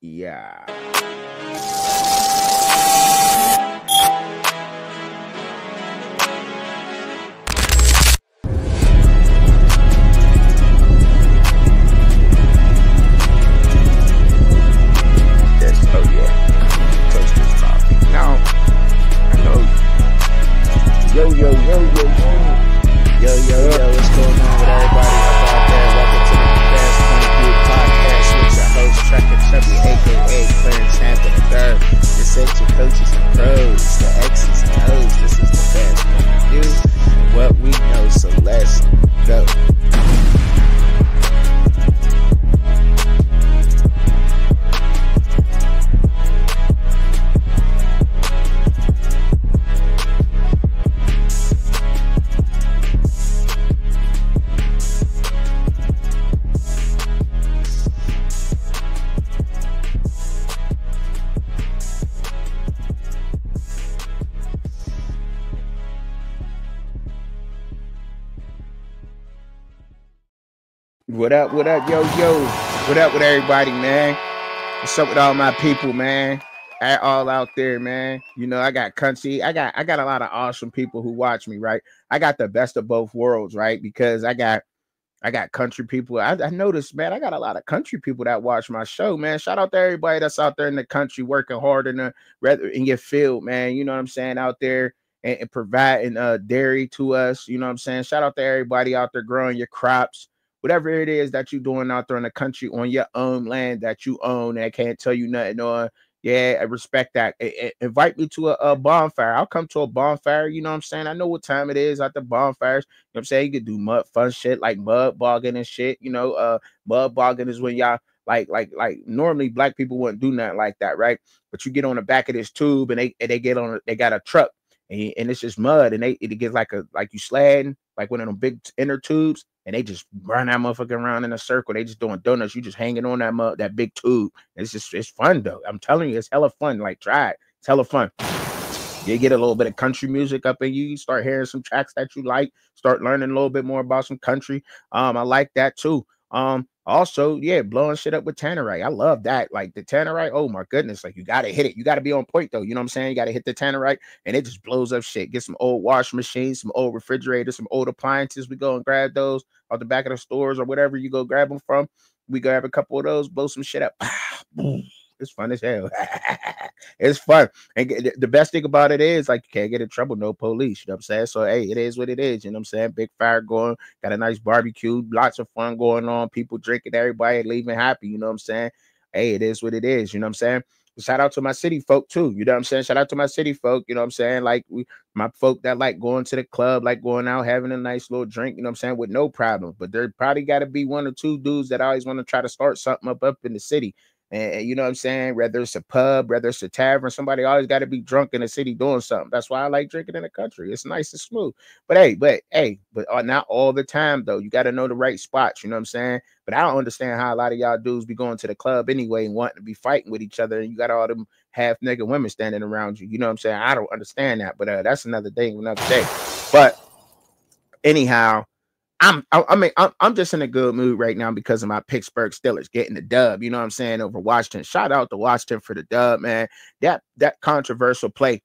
Yeah. What up, yo, yo? What up with everybody, man? What's up with all my people, man? At all out there, man. You know, I got country, I got I got a lot of awesome people who watch me, right? I got the best of both worlds, right? Because I got I got country people. I, I noticed, man, I got a lot of country people that watch my show, man. Shout out to everybody that's out there in the country working hard in the rather in your field, man. You know what I'm saying? Out there and, and providing uh dairy to us. You know what I'm saying? Shout out to everybody out there growing your crops whatever it is that you're doing out there in the country on your own land that you own and I can't tell you nothing on. Yeah, I respect that. I- I- invite me to a, a bonfire. I'll come to a bonfire. You know what I'm saying? I know what time it is at the bonfires. You know what I'm saying? You could do mud fun shit like mud bogging and shit. You know, uh, mud bogging is when y'all like like like normally black people wouldn't do nothing like that, right? But you get on the back of this tube and they and they get on they got a truck and, and it's just mud and they it gets like a like you sledding like one of them big inner tubes and they just run that motherfucker around in a circle. They just doing donuts. You just hanging on that mud, that big tube. It's just it's fun though. I'm telling you, it's hella fun. Like try it. It's hella fun. You get a little bit of country music up in you. You start hearing some tracks that you like. Start learning a little bit more about some country. Um, I like that too. Um, also, yeah, blowing shit up with tannerite. I love that. Like the tannerite. Oh my goodness, like you gotta hit it. You gotta be on point though. You know what I'm saying? You gotta hit the tannerite, and it just blows up shit. Get some old wash machines, some old refrigerators, some old appliances. We go and grab those out the back of the stores or whatever you go grab them from. We grab a couple of those, blow some shit up. Boom. It's fun as hell. it's fun. And the best thing about it is like you can't get in trouble, no police. You know what I'm saying? So hey, it is what it is. You know what I'm saying? Big fire going, got a nice barbecue, lots of fun going on, people drinking, everybody leaving happy. You know what I'm saying? Hey, it is what it is. You know what I'm saying? Shout out to my city folk too. You know what I'm saying? Shout out to my city folk. You know what I'm saying? Like we, my folk that like going to the club, like going out having a nice little drink. You know what I'm saying? With no problem. But there probably got to be one or two dudes that always want to try to start something up up in the city. And, you know what I'm saying? Whether it's a pub, whether it's a tavern, somebody always got to be drunk in the city doing something. That's why I like drinking in the country. It's nice and smooth. But hey, but hey, but uh, not all the time though. You got to know the right spots. You know what I'm saying? But I don't understand how a lot of y'all dudes be going to the club anyway and wanting to be fighting with each other, and you got all them half naked women standing around you. You know what I'm saying? I don't understand that. But uh, that's another day, another day. But anyhow. I'm I, I mean I'm, I'm just in a good mood right now because of my Pittsburgh Steelers getting the dub. You know what I'm saying over Washington. Shout out to Washington for the dub, man. That that controversial play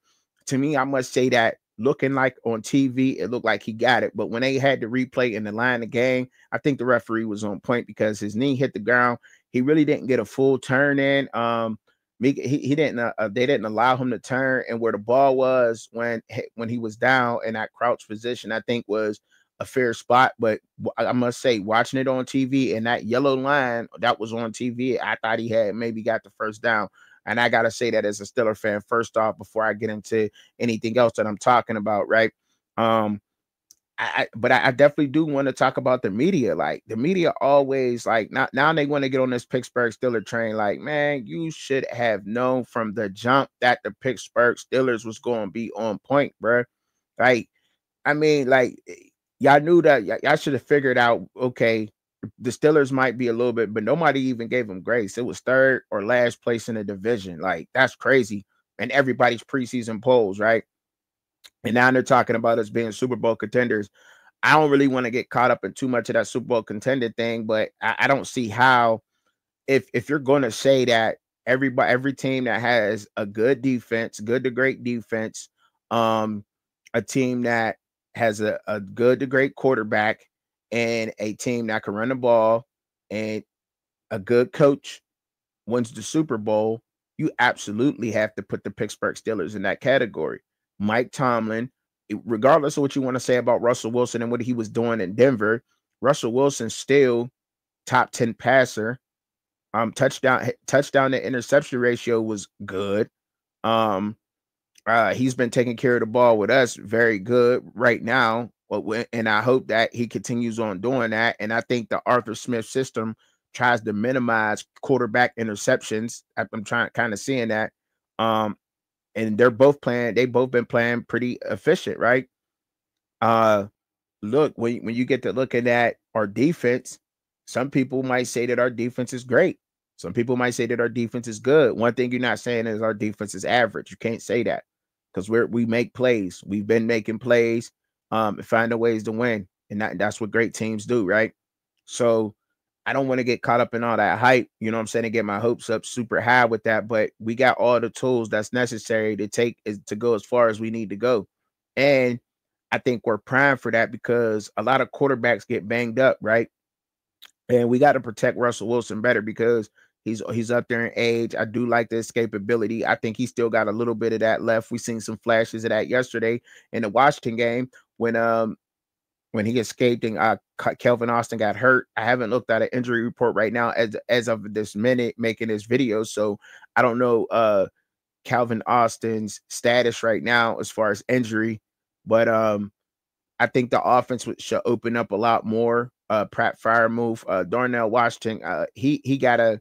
to me, I must say that looking like on TV, it looked like he got it. But when they had the replay in the line of game, I think the referee was on point because his knee hit the ground. He really didn't get a full turn in. Um, he, he didn't uh, uh, they didn't allow him to turn and where the ball was when when he was down in that crouch position, I think was a fair spot. But I must say, watching it on TV and that yellow line that was on TV, I thought he had maybe got the first down. And I gotta say that as a Steeler fan, first off, before I get into anything else that I'm talking about, right? Um, I, but I, I definitely do want to talk about the media. Like the media always like now, now they want to get on this Pittsburgh Steeler train. Like, man, you should have known from the jump that the Pittsburgh Steelers was going to be on point, bro. Like, I mean, like eh, y'all knew that y- y'all should have figured out, okay, the Steelers might be a little bit, but nobody even gave them grace. It was third or last place in the division. Like, that's crazy. And everybody's preseason polls, right? And now they're talking about us being Super Bowl contenders. I don't really want to get caught up in too much of that Super Bowl contender thing, but I, I don't see how if if you're going to say that everybody, every team that has a good defense, good to great defense, um, a team that has a, a good to great quarterback, and a team that can run the ball, and a good coach wins the Super Bowl, you absolutely have to put the Pittsburgh Steelers in that category. Mike Tomlin, regardless of what you want to say about Russell Wilson and what he was doing in Denver, Russell Wilson still top 10 passer. Um, touchdown, touchdown to interception ratio was good. Um, uh, he's been taking care of the ball with us very good right now. And I hope that he continues on doing that. And I think the Arthur Smith system tries to minimize quarterback interceptions. I'm trying kind of seeing that. Um, and they're both playing, they both been playing pretty efficient, right? Uh look, when, when you get to looking at our defense, some people might say that our defense is great. Some people might say that our defense is good. One thing you're not saying is our defense is average. You can't say that because we're we make plays. We've been making plays, um, finding ways to win, and that, that's what great teams do, right? So I don't want to get caught up in all that hype, you know what I'm saying, and get my hopes up super high with that. But we got all the tools that's necessary to take to go as far as we need to go. And I think we're primed for that because a lot of quarterbacks get banged up, right? And we got to protect Russell Wilson better because he's he's up there in age. I do like the escapability. I think he still got a little bit of that left. We seen some flashes of that yesterday in the Washington game when um when he escaped and uh, Calvin Austin got hurt. I haven't looked at an injury report right now as as of this minute making this video, so I don't know uh Calvin Austin's status right now as far as injury, but um I think the offense should open up a lot more. Uh Pat Freiermuth, uh Darnell Washington, uh he he got a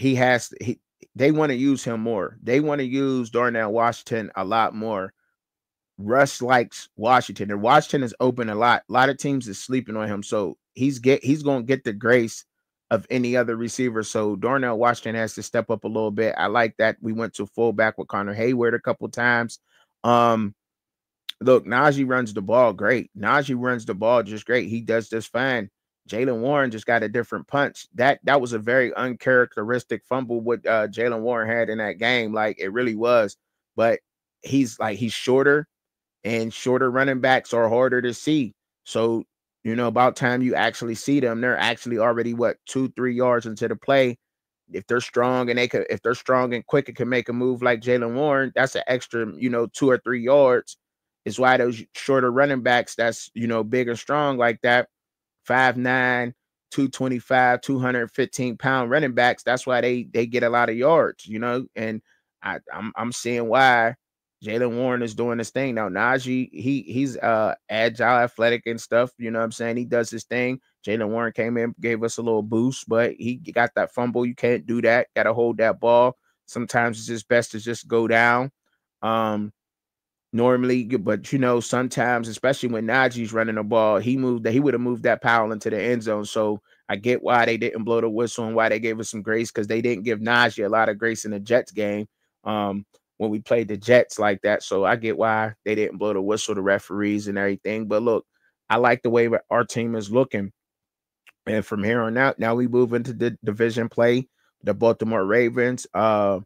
he has he they want to use him more. They want to use Darnell Washington a lot more Russ likes Washington, and Washington is open a lot. A lot of teams is sleeping on him, so he's get he's gonna get the grace of any other receiver. So Darnell Washington has to step up a little bit. I like that. We went to fullback with Connor Heyward a couple times. Um, look, Najee runs the ball great. Najee runs the ball just great. He does just fine. Jaylen Warren just got a different punch. That that was a very uncharacteristic fumble what uh, Jaylen Warren had in that game. Like it really was. But he's like he's shorter and shorter running backs are harder to see. So, you know, about time you actually see them, they're actually already what two, three yards into the play. If they're strong and they could, if they're strong and quick and can make a move like Jaylen Warren, that's an extra, you know, two or three yards. Is why those shorter running backs that's you know big and strong like that, five nine, 225, 215 pound running backs. That's why they they get a lot of yards, you know. And I, I'm I'm seeing why Jaylen Warren is doing his thing now. Najee, he he's uh agile, athletic, and stuff. You know what I'm saying? He does his thing. Jaylen Warren came in, gave us a little boost, but he got that fumble. You can't do that. Got to hold that ball. Sometimes it's just best to just go down. Um, normally, but you know, sometimes, especially when Najee's running the ball, he moved that he would have moved that Powell into the end zone. So I get why they didn't blow the whistle and why they gave us some grace because they didn't give Najee a lot of grace in the Jets game. Um, when we played the Jets like that. So I get why they didn't blow the whistle, the referees and everything. But look, I like the way our team is looking. And from here on out, now we move into the division play. The Baltimore Ravens, uh,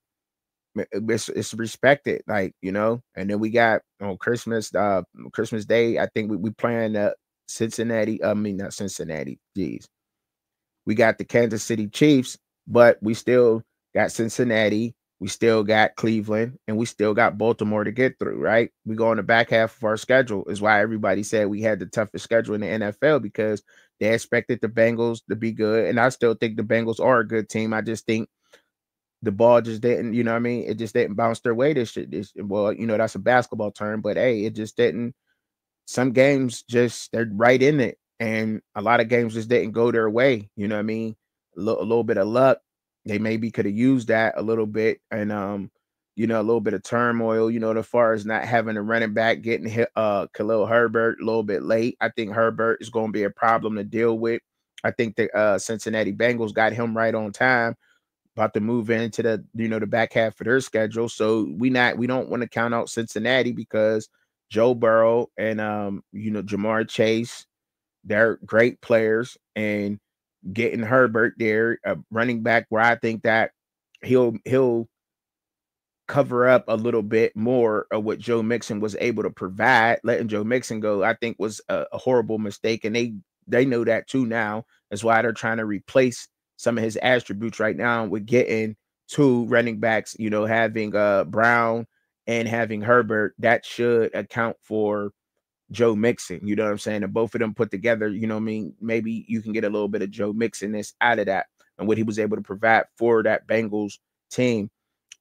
it's, it's respected, like you know. And then we got on Christmas, uh, Christmas Day. I think we we playing the Cincinnati. I mean, not Cincinnati. Jeez, we got the Kansas City Chiefs, but we still got Cincinnati we still got Cleveland and we still got Baltimore to get through, right? We go on the back half of our schedule, is why everybody said we had the toughest schedule in the NFL because they expected the Bengals to be good. And I still think the Bengals are a good team. I just think the ball just didn't, you know what I mean? It just didn't bounce their way this shit. Well, you know, that's a basketball term, but hey, it just didn't. Some games just they're right in it. And a lot of games just didn't go their way. You know what I mean? A little bit of luck, they maybe could have used that a little bit and um you know a little bit of turmoil you know as far as not having a running back getting hit uh Khalil Herbert a little bit late I think Herbert is going to be a problem to deal with I think the uh Cincinnati Bengals got him right on time about to move into the you know the back half of their schedule so we not we don't want to count out Cincinnati because Joe Burrow and um you know Ja'Marr Chase they're great players and getting Herbert there, a running back where I think that he'll he'll cover up a little bit more of what Joe Mixon was able to provide. Letting Joe Mixon go, I think, was a, a horrible mistake, and they they know that too now. That's why they're trying to replace some of his attributes right now with getting two running backs. You know, having uh Brown and having Herbert. That should account for Joe Mixon. You know what I'm saying? And both of them put together, you know I mean? Maybe you can get a little bit of Joe Mixonness out of that and what he was able to provide for that Bengals team.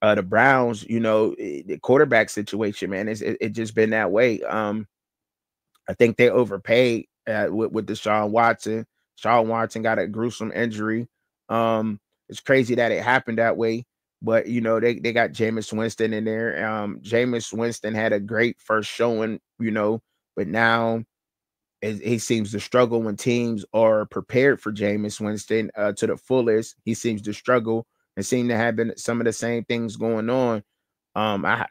Uh, the Browns, you know, the quarterback situation, man, it's it, it just been that way. Um, I think they overpaid uh, with with Deshaun Watson. Sean Watson got a gruesome injury. Um, it's crazy that it happened that way, but you know they they got Jameis Winston in there. Um, Jameis Winston had a great first showing, you know, but now he seems to struggle when teams are prepared for Jameis Winston uh, to the fullest. He seems to struggle and seem to have been some of the same things going on. Um, I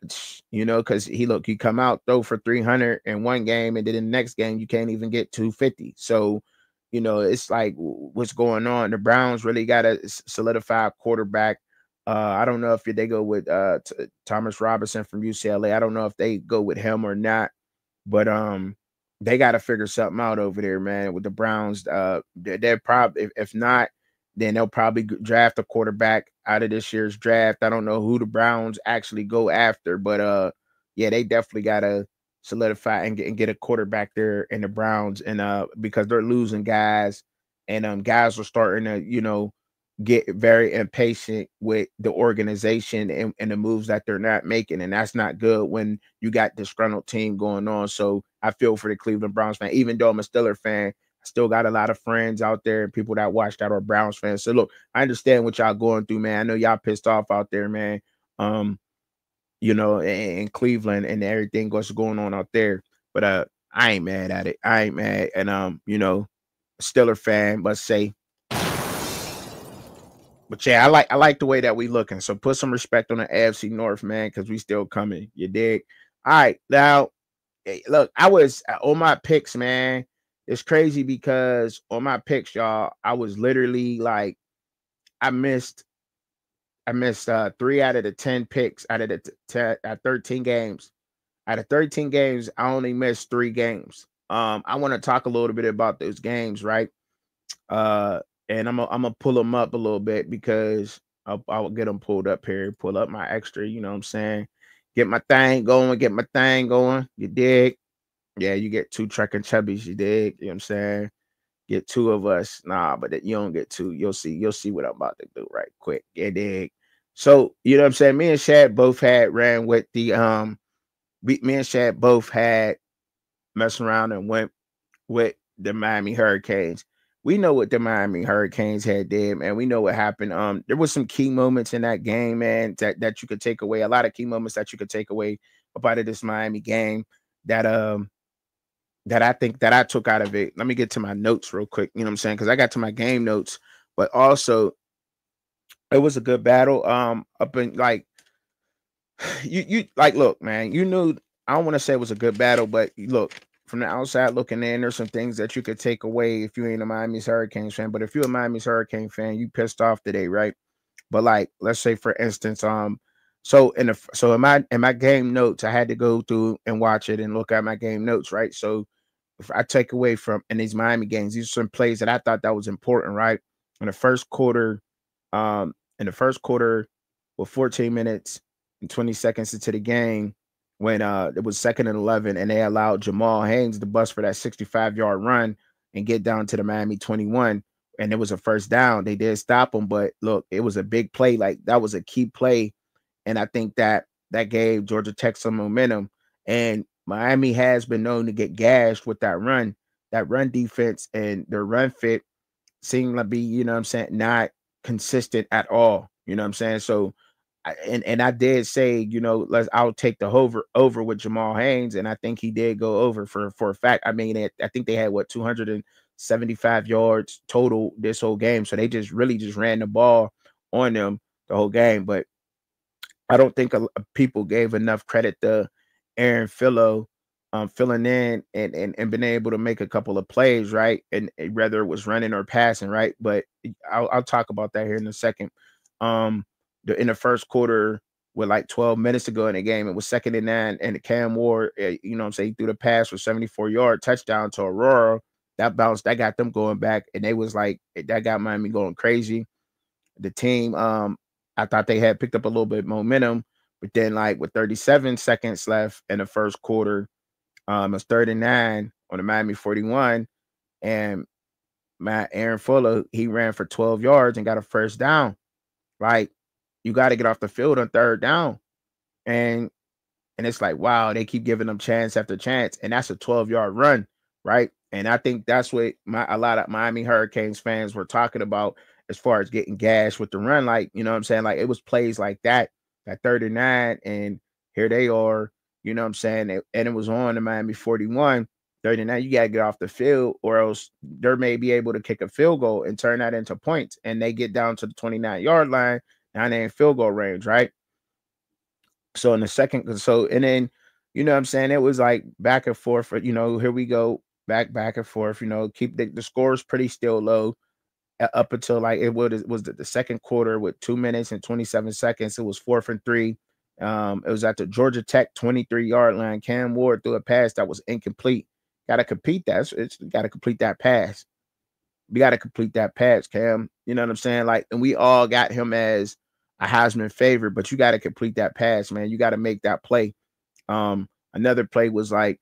you know, because he look, he come out throw for 300 in one game, and then in the next game you can't even get 250. So, you know, it's like what's going on. The Browns really got to solidify a quarterback. Uh, I don't know if they go with uh Thomas Robinson from UCLA. I don't know if they go with him or not. But um, they got to figure something out over there, man. With the Browns, uh, they're, they're probably if, if not, then they'll probably draft a quarterback out of this year's draft. I don't know who the Browns actually go after, but uh, yeah, they definitely got to solidify and get, and get a quarterback there in the Browns, and uh, because they're losing guys, and um, guys are starting to you know get very impatient with the organization and, and the moves that they're not making. And that's not good when you got disgruntled team going on. So I feel for the Cleveland Browns fan, even though I'm a Steeler fan, I still got a lot of friends out there and people that watch that are Browns fans. So look, I understand what y'all going through, man. I know y'all pissed off out there, man. Um, you know, in, in Cleveland and everything what's going on out there. But uh I ain't mad at it. I ain't mad. And um, you know, Steeler fan must say but yeah, I like I like the way that we looking. So put some respect on the AFC North, man, because we still coming. You dig? All right, now look, I was uh, on my picks, man. It's crazy because on my picks, y'all, I was literally like, I missed, I missed uh three out of the ten picks out of the t- t- uh, thirteen games. Out of thirteen games, I only missed three games. Um, I want to talk a little bit about those games, right? Uh, and I'm gonna I'm gonna pull them up a little bit because I'll, I'll get them pulled up here. Pull up my extra, you know what I'm saying? Get my thing going, get my thing going. You dig? Yeah, you get two Truckin Chubbzys. You dig? You know what I'm saying? Get two of us. Nah, but that you don't get two. You'll see. You'll see what I'm about to do right quick. Yeah, dig. So you know what I'm saying? Me and Shad both had ran with the um. Me and Shad both had messing around and went with the Miami Hurricanes we know what the Miami Hurricanes had did, man. We know what happened. Um, there was some key moments in that game, man, that, that you could take away. A lot of key moments that you could take away about of this Miami game that um that I think that I took out of it. Let me get to my notes real quick. You know what I'm saying? Because I got to my game notes, but also it was a good battle. Um, up in like you you like look, man, you knew I don't want to say it was a good battle, but look, from the outside looking in, there's some things that you could take away if you ain't a Miami's Hurricanes fan. But if you're a Miami's Hurricane fan, you pissed off today, right? But like, let's say for instance, um, so in the so in my in my game notes, I had to go through and watch it and look at my game notes, right? So if I take away from in these Miami games, these are some plays that I thought that was important, right? In the first quarter, um, in the first quarter, with 14 minutes and 20 seconds into the game, when uh it was second and 11 and they allowed Jamal Haynes to bust for that 65 yard run and get down to the Miami 21 and it was a first down. They did stop him, but look, it was a big play. Like that was a key play. And I think that that gave Georgia Tech some momentum. And Miami has been known to get gashed with that run, that run defense and their run fit seemed to be, you know I'm saying, not consistent at all. You know what I'm saying? So and and I did say, you know, let's I'll take the over over with Jamal Haynes, and I think he did go over for for a fact. I mean, I think they had what 275 yards total this whole game, so they just really just ran the ball on them the whole game. But I don't think a, a people gave enough credit to Aaron Philo um, filling in and, and and being able to make a couple of plays, right? And, and whether it was running or passing, right? But I'll, I'll talk about that here in a second. Um, the, in the first quarter with like 12 minutes to go in the game. It was second and nine, and Cam Ward, eh, you know I'm saying, he threw the pass for 74 yard touchdown to Arroyo. That bounced, that got them going back, and they was like, that got Miami going crazy. The team, um, I thought they had picked up a little bit momentum, but then like with 37 seconds left in the first quarter, um, it's third and nine on the Miami 41, and Matt Aaron Fuller he ran for 12 yards and got a first down. Right, you got to get off the field on third down, and and it's like wow, they keep giving them chance after chance, and that's a 12 yard run, right? And I think that's what my a lot of Miami Hurricanes fans were talking about as far as getting gas with the run. Like, you know what I'm saying? Like it was plays like that at 39, and here they are, you know what I'm saying? And it was on the Miami 41. 39, you got to get off the field, or else they may be able to kick a field goal and turn that into points. And they get down to the 29 yard line. Now they're in field goal range, right? So in the second, uh, so and then you know what I'm saying? It was like back and forth. Uh, you know, here we go, back, back and forth. You know, keep the, the scores pretty still low up until like it was, was the, second quarter with two minutes and 27 seconds. It was fourth and three. Um, it was at the Georgia Tech 23 yard line. Cam Ward threw a pass that was incomplete. Got to complete that. It's got to complete that pass. We got to complete that pass, Cam. You know what I'm saying? Like, and we all got him as a Heisman favorite, but you got to complete that pass, man. You got to make that play. Um, another play was like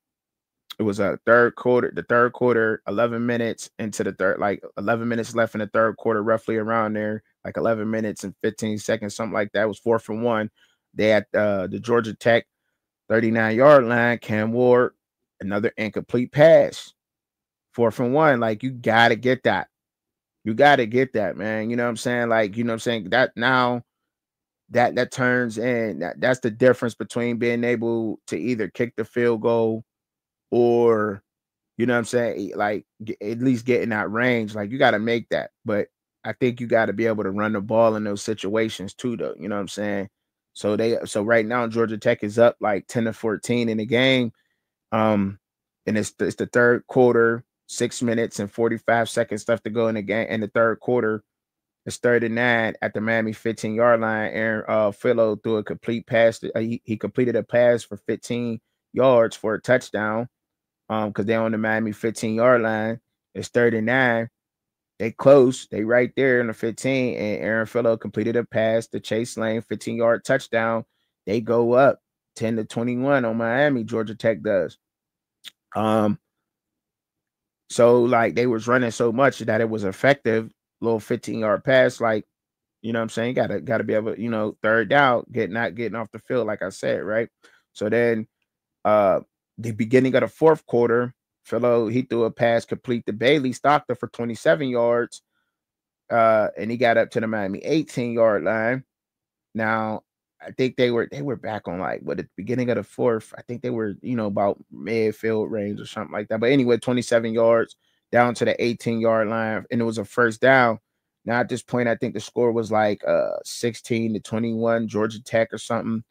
it was a third quarter, the third quarter, 11 minutes into the third, like 11 minutes left in the third quarter, roughly around there, like 11 minutes and 15 seconds, something like that. It was four from one. They had uh, the Georgia Tech 39 yard line. Cam Ward, another incomplete pass. four from one. Like, you got to get that. You got to get that, man. You know what I'm saying? Like, you know what I'm saying? That now that that turns in that, that's the difference between being able to either kick the field goal or you know what I'm saying, like at least getting that range. Like you got to make that, but I think you got to be able to run the ball in those situations too, though. You know what I'm saying? So they so right now Georgia Tech is up like 10 to 14 in the game. Um, and it's it's the third quarter, six minutes and 45 seconds left to go in the game in the third quarter. It's 39 at the Miami 15 yard line. Aaron uh Philo threw a complete pass. To, uh, he, he completed a pass for 15 yards for a touchdown um, because they're on the Miami 15 yard line. It's 39. They close. They right there in the 15. And Aaron Philo completed a pass to Chase Lane, 15 yard touchdown. They go up 10 to 21 on Miami. Georgia Tech does. Um, so like they was running so much that it was effective. Little 15 yard pass, like you know what I'm saying? Gotta gotta be able, you know, third down, get not getting off the field, like I said, right? So then uh the beginning of the fourth quarter, Philo he threw a pass complete to Bailey Stockton for 27 yards. Uh, and he got up to the Miami 18 yard line. Now, I think they were they were back on like what at the beginning of the fourth. I think they were, you know, about midfield range or something like that. But anyway, 27 yards down to the 18 yard line, and it was a first down. Now at this point, I think the score was like uh 16 to 21, Georgia Tech or something,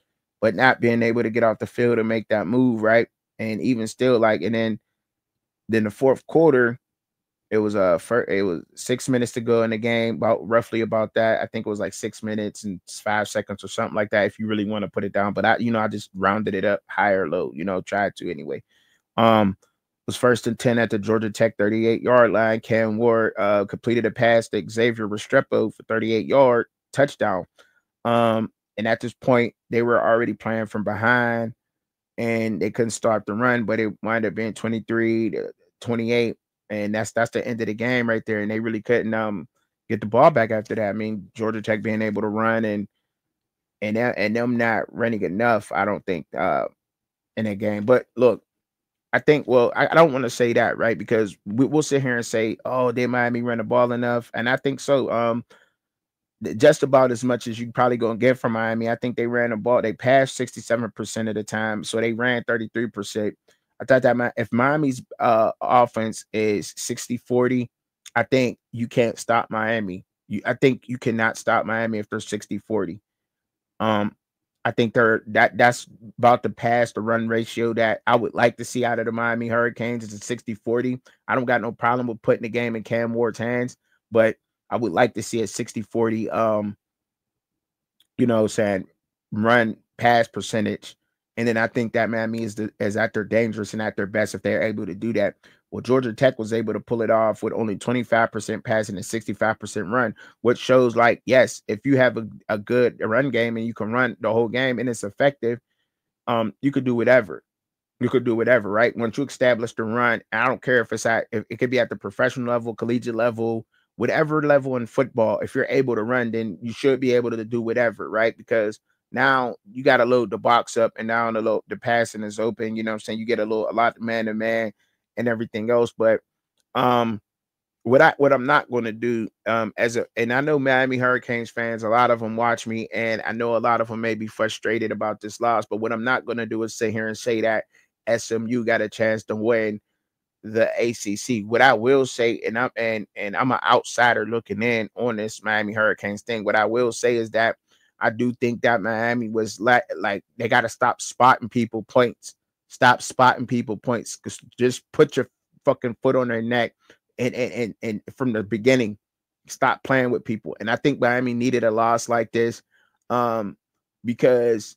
but not being able to get off the field and make that move, right? And even still, like, and then then the fourth quarter, it was a uh, first, it was six minutes to go in the game, about roughly about that. I think it was like six minutes and five seconds or something like that, if you really want to put it down. But I, you know, I just rounded it up higher, low, you know, tried to anyway. Um, was first and 10 at the Georgia Tech 38 yard line. Cam Ward uh, completed a pass to Xavier Restrepo for 38 yard touchdown. Um, and at this point, they were already playing from behind and they couldn't start the run, but it wound up being 23 to 28. And that's that's the end of the game right there. And they really couldn't um get the ball back after that. I mean, Georgia Tech being able to run and and and them not running enough, I don't think uh in that game. But look, I think well, I, I don't want to say that, right? Because we, will sit here and say, oh, they Miami run the ball enough. And I think so. Um, just about as much as you probably gonna get from Miami. I think they ran the ball, they passed 67% of the time, so they ran 33%. I thought that if Miami's uh, offense is 60-40, I think you can't stop Miami. You, I think you cannot stop Miami if they're 60-40. Um, I think they're that that's about the pass to run ratio that I would like to see out of the Miami Hurricanes. It's a 60-40. I don't got no problem with putting the game in Cam Ward's hands, but I would like to see a 60 40 um you know, saying run pass percentage. And then I think that Miami is the, is at their dangerous and at their best if they're able to do that. Well, Georgia Tech was able to pull it off with only 25% passing and 65% run, which shows like, yes, if you have a, a good run game and you can run the whole game and it's effective, um, you could do whatever. You could do whatever, right? Once you establish the run, I don't care if it's at if it could be at the professional level, collegiate level, whatever level in football. If you're able to run, then you should be able to do whatever, right? Because now you got to load the box up and now the load the passing is open. You know what I'm saying? You get a little a lot of man to man and everything else. But um what I what I'm not going to do um as a and I know Miami Hurricanes fans, a lot of them watch me, and I know a lot of them may be frustrated about this loss. But what I'm not going to do is sit here and say that SMU got a chance to win the ACC. What I will say, and I'm and and I'm an outsider looking in on this Miami Hurricanes thing. What I will say is that I do think that Miami was like like they got to stop spotting people points. Stop spotting people points. Just put your fucking foot on their neck and and and, and from the beginning, stop playing with people. And I think Miami needed a loss like this, um, because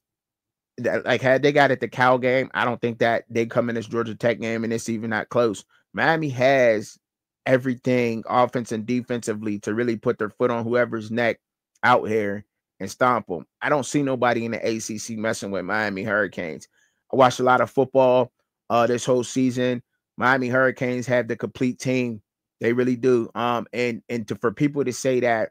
that, like had they got at the Cal game, I don't think that they come in this Georgia Tech game and it's even not close. Miami has everything offense and defensively to really put their foot on whoever's neck out here and stomp them. I don't see nobody in the ACC messing with Miami Hurricanes. I watched a lot of football uh this whole season. Miami Hurricanes have the complete team. They really do. Um and and to for people to say that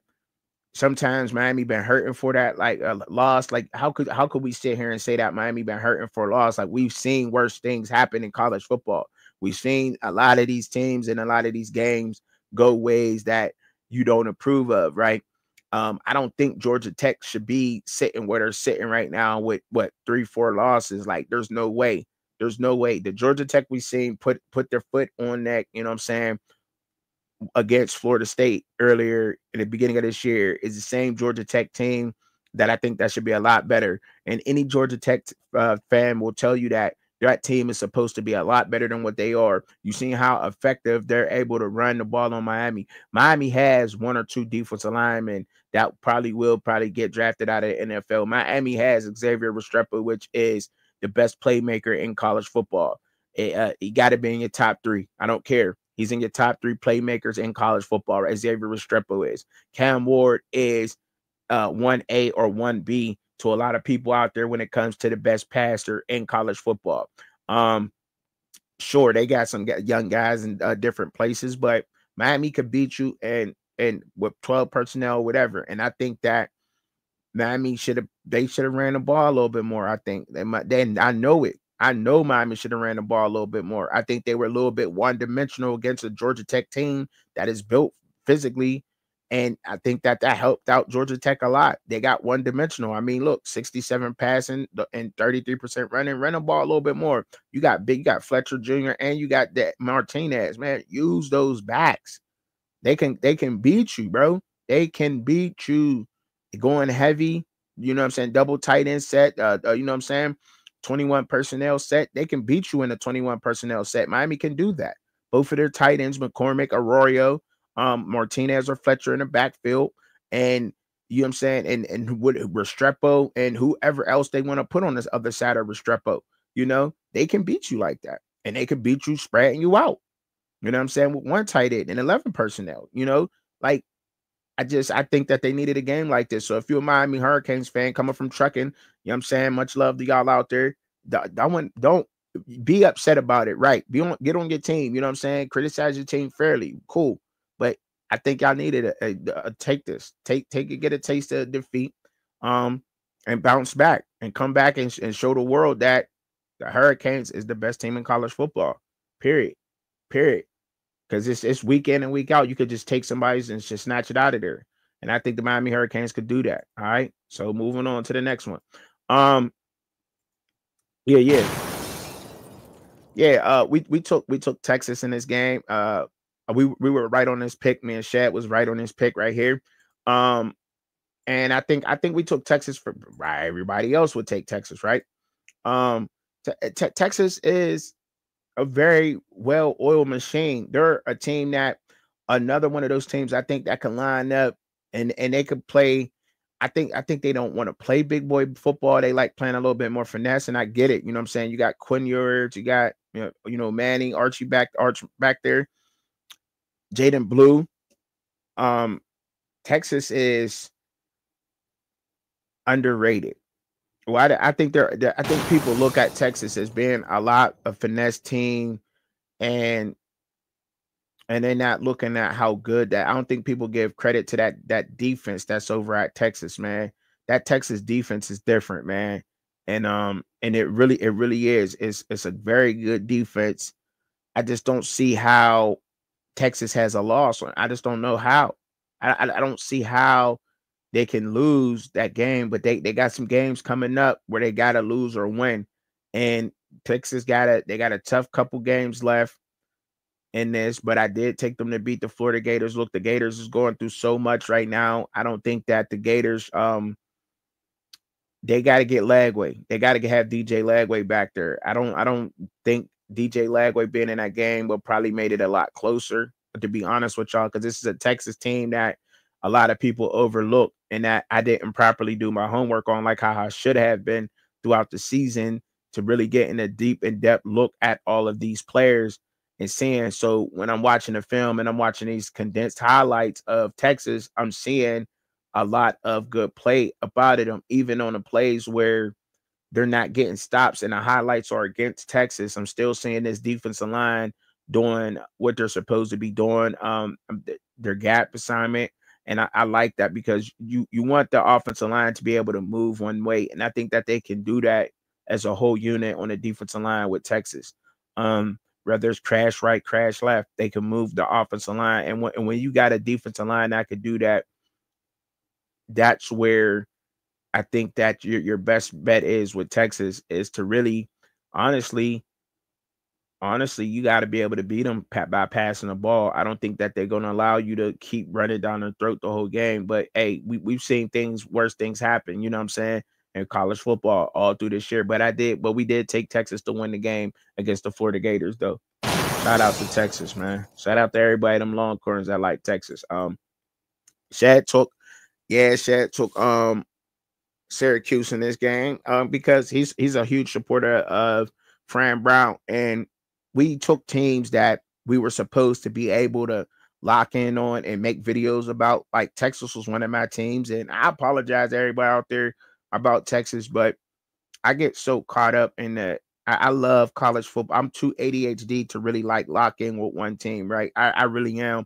sometimes Miami been hurting for that like a uh, loss. Like how could how could we sit here and say that Miami been hurting for loss? Like we've seen worse things happen in college football. We've seen a lot of these teams and a lot of these games go ways that you don't approve of, right? Um, I don't think Georgia Tech should be sitting where they're sitting right now with what three, four losses. Like, there's no way. There's no way. The Georgia Tech we've seen put put their foot on that, you know what I'm saying, against Florida State earlier in the beginning of this year is the same Georgia Tech team that I think that should be a lot better. And any Georgia Tech uh, fan will tell you that that team is supposed to be a lot better than what they are. You've seen how effective they're able to run the ball on Miami. Miami has one or two defensive linemen that probably will probably get drafted out of NFL. Miami has Xavier Restrepo, which is the best playmaker in college football. It, uh, he got to be in your top three. I don't care. He's in your top three playmakers in college football. Right? Xavier Restrepo is. Cam Ward is uh, 1A or 1B to a lot of people out there when it comes to the best passer in college football. Um, sure, they got some young guys in uh, different places, but Miami could beat you and and with 12 personnel, whatever. And I think that Miami should have they should have ran the ball a little bit more. I think they might then I know it. I know Miami should have ran the ball a little bit more. I think they were a little bit one dimensional against a Georgia Tech team that is built physically. And I think that that helped out Georgia Tech a lot. They got one dimensional. I mean, look, 67 passing and 33% running, run the ball a little bit more. You got big, you got Fletcher Jr. and you got that Martinez. Man, use those backs. They can they can beat you, bro. They can beat you going heavy. You know what I'm saying? Double tight end set. Uh, uh, you know what I'm saying? 21 personnel set. They can beat you in a 21 personnel set. Miami can do that. Both of their tight ends, McCormick, Arroyo, um, Martinez or Fletcher in the backfield. And you know what I'm saying? And and with Restrepo and whoever else they want to put on this other side of Restrepo, you know, they can beat you like that. And they can beat you spreading you out. You know what I'm saying? With one tight end and 11 personnel, you know, like I just I think that they needed a game like this. So if you're a Miami Hurricanes fan coming from trucking, you know what I'm saying? Much love to y'all out there. Don't don't be upset about it, right? Be on get on your team, you know what I'm saying? Criticize your team fairly. Cool. But I think y'all needed a, a, a take this, take take it, get a taste of defeat, um, and bounce back and come back and, and show the world that the Hurricanes is the best team in college football. Period. Period because it's it's week in and week out. You could just take somebody's and just snatch it out of there. And I think the Miami Hurricanes could do that. All right. So moving on to the next one. Um, yeah, yeah. Yeah, uh, we we took we took Texas in this game. Uh we we were right on this pick. Me and Shad was right on this pick right here. Um, and I think I think we took Texas for right. Everybody else would take Texas, right? Um, Texas is a very well oiled machine. They're a team that another one of those teams I think that can line up and and they could play I think I think they don't want to play big boy football. They like playing a little bit more finesse, and I get it. You know what I'm saying? You got Quinn Ewers, you got you know, you know Manning, Archie back, Arch back there, Jaydon Blue. Um, Texas is underrated. Well, I, I think they're, I think people look at Texas as being a lot of finesse team, and and they're not looking at how good that. I don't think people give credit to that that defense that's over at Texas, man. That Texas defense is different, man, and um and it really it really is. It's it's a very good defense. I just don't see how Texas has a loss. I just don't know how. I, I, I don't see how they can lose that game, but they they got some games coming up where they got to lose or win, and Texas got a they got a tough couple games left in this, but I did take them to beat the Florida Gators. Look, the Gators is going through so much right now. I don't think that the Gators um they got to get Lagway. They got to have DJ Lagway back there. I don't I don't think DJ Lagway being in that game will probably made it a lot closer. To be honest with y'all, because this is a Texas team that a lot of people overlook and that I didn't properly do my homework on, like how I should have been throughout the season to really get in a deep in depth look at all of these players and seeing. So when I'm watching the film and I'm watching these condensed highlights of Texas, I'm seeing a lot of good play about it. Um, even on the plays where they're not getting stops and the highlights are against Texas, I'm still seeing this defensive line doing what they're supposed to be doing. Um, um their gap assignment. And I, I, like that because you you want the offensive line to be able to move one way, and I think that they can do that as a whole unit on the defensive line with Texas. Um, whether it's crash right, crash left, they can move the offensive line. And when, and when you got a defensive line that could do that, that's where I think that your your best bet is with Texas is to really, honestly, honestly, you got to be able to beat them by passing the ball. I don't think that they're going to allow you to keep running down their throat the whole game. But hey, we we've seen things, worse things happen. You know what I'm saying? in college football all through this year. But I did, but we did take Texas to win the game against the Florida Gators, though. Shout out to Texas, man. Shout out to everybody, them Longhorns that like Texas. Um, Shad took, yeah, Shad took um Syracuse in this game um because he's he's a huge supporter of Fran Brown, and we took teams that we were supposed to be able to lock in on and make videos about. Like Texas was one of my teams, and I apologize to everybody out there about Texas, but I get so caught up in that. I, I, love college football. I'm too ADHD to really like lock in with one team, right? I, I really am.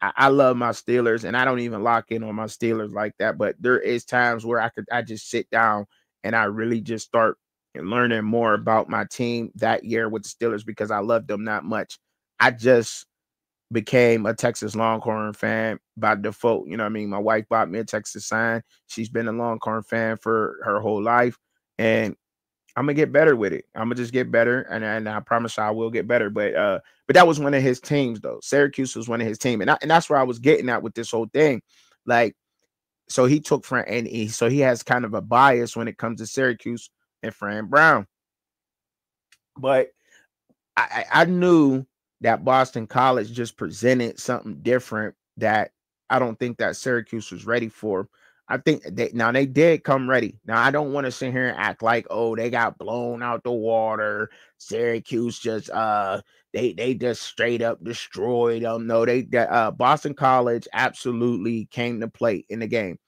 I, I, love my Steelers, and I don't even lock in on my Steelers like that. But there is times where I could I just sit down and I really just start learning more about my team that year with the Steelers because I loved them that much. I just became a Texas Longhorn fan by default. You know I mean? My wife bought me a Texas sign. She's been a Longhorn fan for her whole life. And I'm gonna get better with it. I'm gonna just get better, and, and I promise I will get better. But uh, but that was one of his teams though. Syracuse was one of his team, and I, and that's where I was getting at with this whole thing. Like, so he took Fran, and he so he has kind of a bias when it comes to Syracuse and Fran Brown. But I, I knew that Boston College just presented something different that I don't think that Syracuse was ready for. I think they now they did come ready. Now I don't want to sit here and act like oh they got blown out the water. Syracuse just uh they they just straight up destroyed them. No, they uh Boston College absolutely came to play in the game.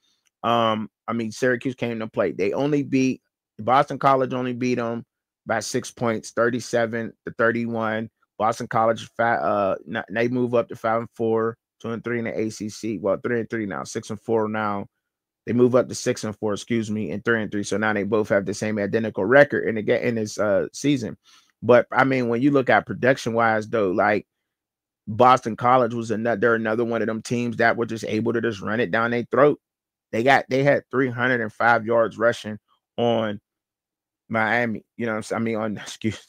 Um, I mean Syracuse came to play. They only beat Boston College only beat them by six points, 37 to 31. Boston College, uh, they move up to five and four, two and three in the ACC. Well, three and three now, six and four now. They move up to six and four, excuse me, and three and three. So now they both have the same identical record in the in this uh season. But I mean, when you look at production wise, though, like Boston College was another they're another one of them teams that were just able to just run it down their throat. They got they had 305 yards rushing on Miami. You know, I mean on excuse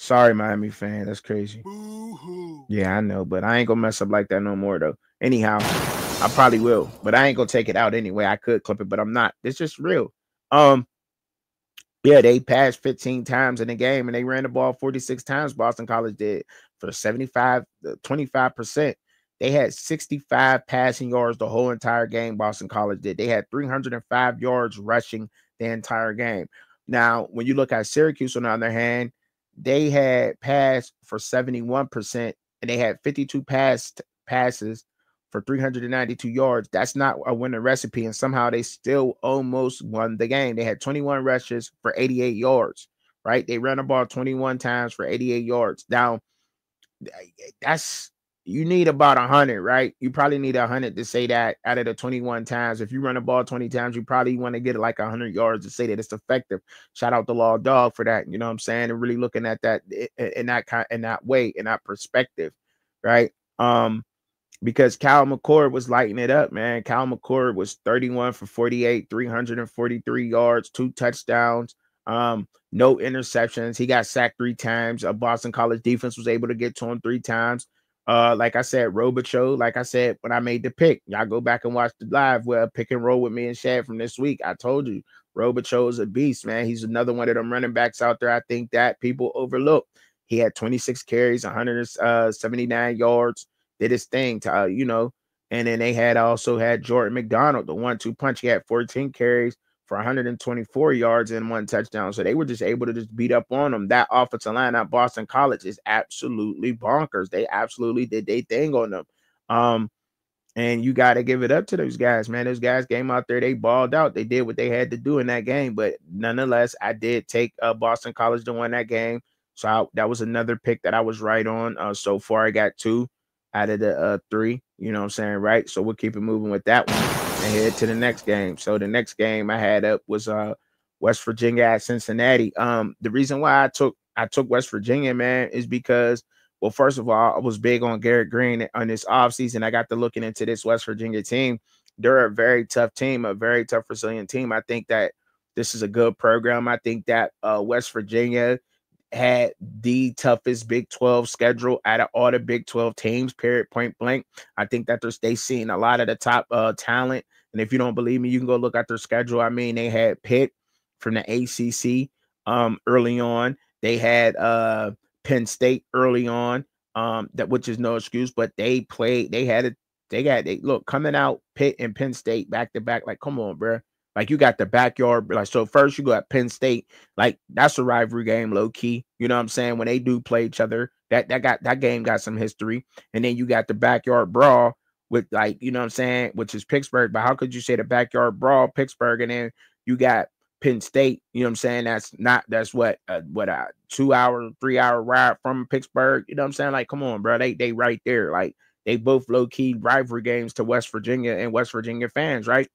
Sorry, Miami fan. That's crazy. Boo-hoo. Yeah, I know, but I ain't gonna mess up like that no more though. Anyhow, I probably will, but I ain't gonna take it out anyway. I could clip it, but I'm not. It's just real. Um, yeah, they passed 15 times in the game and they ran the ball 46 times. Boston College did for 75, 25%. They had 65 passing yards the whole entire game. Boston College did. They had 305 yards rushing the entire game. Now, when you look at Syracuse, on the other hand, they had passed for 71% and they had 52 passed passes for 392 yards. That's not a winning recipe. And somehow they still almost won the game. They had 21 rushes for 88 yards, right? They ran the ball 21 times for 88 yards. Now, that's you need about a hundred, right? You probably need a hundred to say that out of the 21 times. If you run the ball 20 times, you probably want to get like a hundred yards to say that it's effective. Shout out the law dog for that. You know what I'm saying? And really looking at that in that kind in that way, in that perspective, right? Um, because Cal McCord was lighting it up, man. Cal McCord was 31 for 48, 343 yards, two touchdowns, um, no interceptions. He got sacked three times. A Boston College defense was able to get to him three times. Uh, like I said, Robichaux, like I said, when I made the pick, y'all go back and watch the live where pick and roll with me and Shad from this week. I told you, Robichaux is a beast, man. He's another one of them running backs out there. I think that people overlook. He had 26 carries, 179 yards, did his thing to, uh, you know, and then they had also had Jordan McDonald, the one-two punch. He had 14 carries for 124 yards and one touchdown. So they were just able to just beat up on them. That offensive line at Boston College is absolutely bonkers. They absolutely did their thing on them. Um, and you got to give it up to those guys, man. Those guys came out there, they balled out. They did what they had to do in that game. But nonetheless, I did take uh, Boston College to win that game. So I, that was another pick that I was right on. Uh, so far, I got two out of the uh, three. You know what I'm saying, right? So we'll keep it moving with that one head to the next game. So the next game I had up was uh West Virginia at Cincinnati. Um, the reason why I took I took West Virginia, man, is because well, first of all, I was big on Garrett Greene on this offseason. I got to looking into this West Virginia team. They're a very tough team, a very tough, resilient team. I think that this is a good program. I think that uh, West Virginia had the toughest Big 12 schedule out of all the Big 12 teams, period, point blank. I think that they're they seeing a lot of the top uh, talent. And if you don't believe me, you can go look at their schedule. I mean, they had Pitt from the ACC um, early on. They had uh, Penn State early on, um, that which is no excuse, but they played. They had it. They got they look coming out Pitt and Penn State back to back. Like, come on, bro. Like you got the backyard, like so. First, you got Penn State, like that's a rivalry game, low key. You know what I'm saying? When they do play each other, that that got that game got some history. And then you got the backyard brawl with like you know what I'm saying, which is Pittsburgh. But how could you say the backyard brawl, Pittsburgh, and then you got Penn State? You know what I'm saying? That's not that's what uh, what a two hour, three hour ride from Pittsburgh. You know what I'm saying? Like, come on, bro, they they right there. Like they both low key rivalry games to West Virginia and West Virginia fans, right?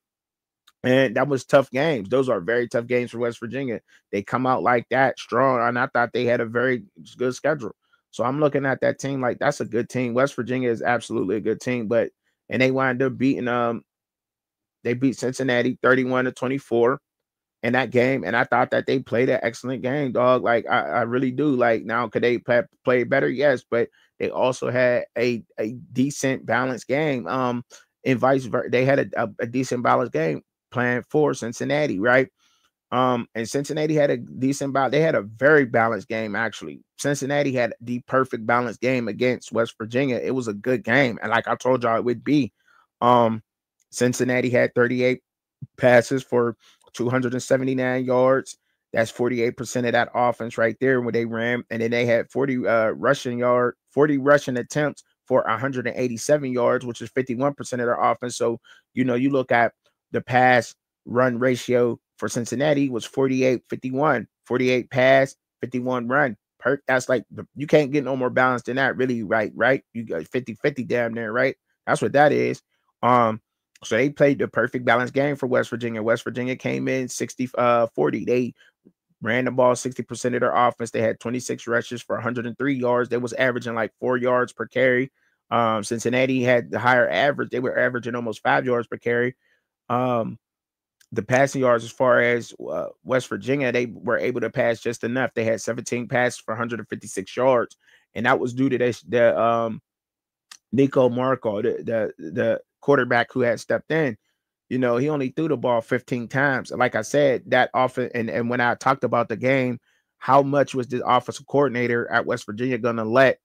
And that was tough games. Those are very tough games for West Virginia. They come out like that strong, and I thought they had a very good schedule. So I'm looking at that team like that's a good team. West Virginia is absolutely a good team, but and they wind up beating um they beat Cincinnati 31 to 24 in that game. And I thought that they played an excellent game, dog. Like I, I really do. Like now, could they play, play better? Yes, but they also had a a decent balanced game. Um, and vice versa, they had a, a, a decent balanced game playing for Cincinnati, right? Um, and Cincinnati had a decent balance. They had a very balanced game, actually. Cincinnati had the perfect balanced game against West Virginia. It was a good game. And like I told y'all, it would be. Um, Cincinnati had 38 passes for 279 yards. That's 48% of that offense right there when they ran. And then they had 40 uh rushing yard, 40 rushing attempts for 187 yards, which is 51% of their offense. So, you know, you look at the pass run ratio for Cincinnati was 48 51, 48 pass, 51 run. Per, that's like you can't get no more balance than that, really, right? Right? You got 50 50 damn near, right? That's what that is. Um, so they played the perfect balance game for West Virginia. West Virginia came in 60 uh 40. They ran the ball 60% of their offense. They had 26 rushes for 103 yards. They was averaging like four yards per carry. Um, Cincinnati had the higher average. They were averaging almost five yards per carry. Um, the passing yards, as far as uh, West Virginia, they were able to pass just enough. They had 17 passes for 156 yards, and that was due to this, the um, Nicco Marchiol, the, the the quarterback who had stepped in. You know, he only threw the ball 15 times. Like I said, that often, and, and when I talked about the game, how much was the offensive coordinator at West Virginia going to let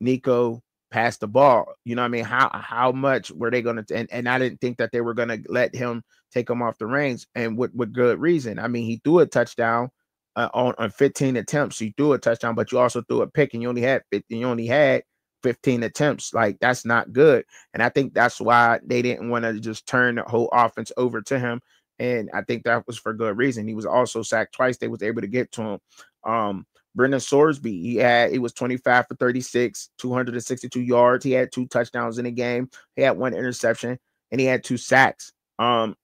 Nico pass the ball. You know I mean? How how much were they gonna and, and I didn't think that they were gonna let him take him off the reins and with, with good reason. I mean, he threw a touchdown uh, on, on 15 attempts. You threw a touchdown, but you also threw a pick and you only had 50, you only had 15 attempts. Like that's not good. And I think that's why they didn't want to just turn the whole offense over to him. And I think that was for good reason. He was also sacked twice. They was able to get to him. Um, Brendan Sorsby, he had he was 25 for 36, 262 yards. He had two touchdowns in the game. He had one interception and he had two sacks. Um,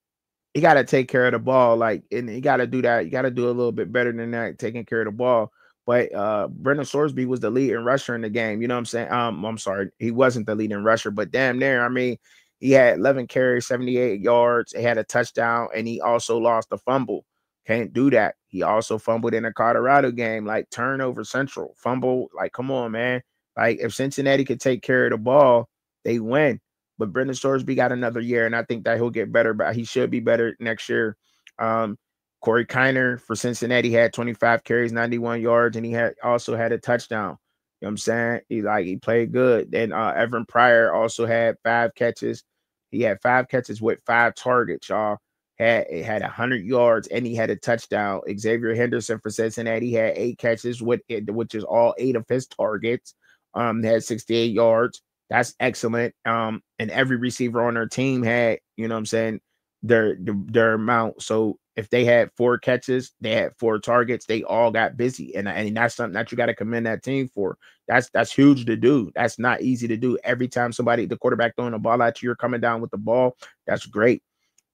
he got to take care of the ball, like, and he got to do that. You got to do a little bit better than that, taking care of the ball. But uh Brendan Sorsby was the leading rusher in the game. You know what I'm saying? Um, I'm sorry, he wasn't the leading rusher, but damn near. I mean, he had 11 carries, 78 yards. He had a touchdown, and he also lost a fumble. Can't do that. He also fumbled in the Colorado game, like turnover central, fumble. Like, come on, man. Like, if Cincinnati could take care of the ball, they win. But Brendan Sorsby got another year, and I think that he'll get better, but he should be better next year. Um, Corey Kiner for Cincinnati had 25 carries, 91 yards, and he had also had a touchdown. You know what I'm saying? He like he played good. Then uh Evan Pryor also had five catches. He had five catches with five targets, y'all. Had had 100 yards and he had a touchdown. Xavier Henderson for Cincinnati had eight catches with it, which is all eight of his targets. Um, had 68 yards. That's excellent. Um, and every receiver on their team had, you know what I'm saying, their their amount. So if they had four catches, they had four targets, they all got busy. And, and that's something that you got to commend that team for. That's that's huge to do. That's not easy to do. Every time somebody, the quarterback throwing the ball at you, you're coming down with the ball. That's great.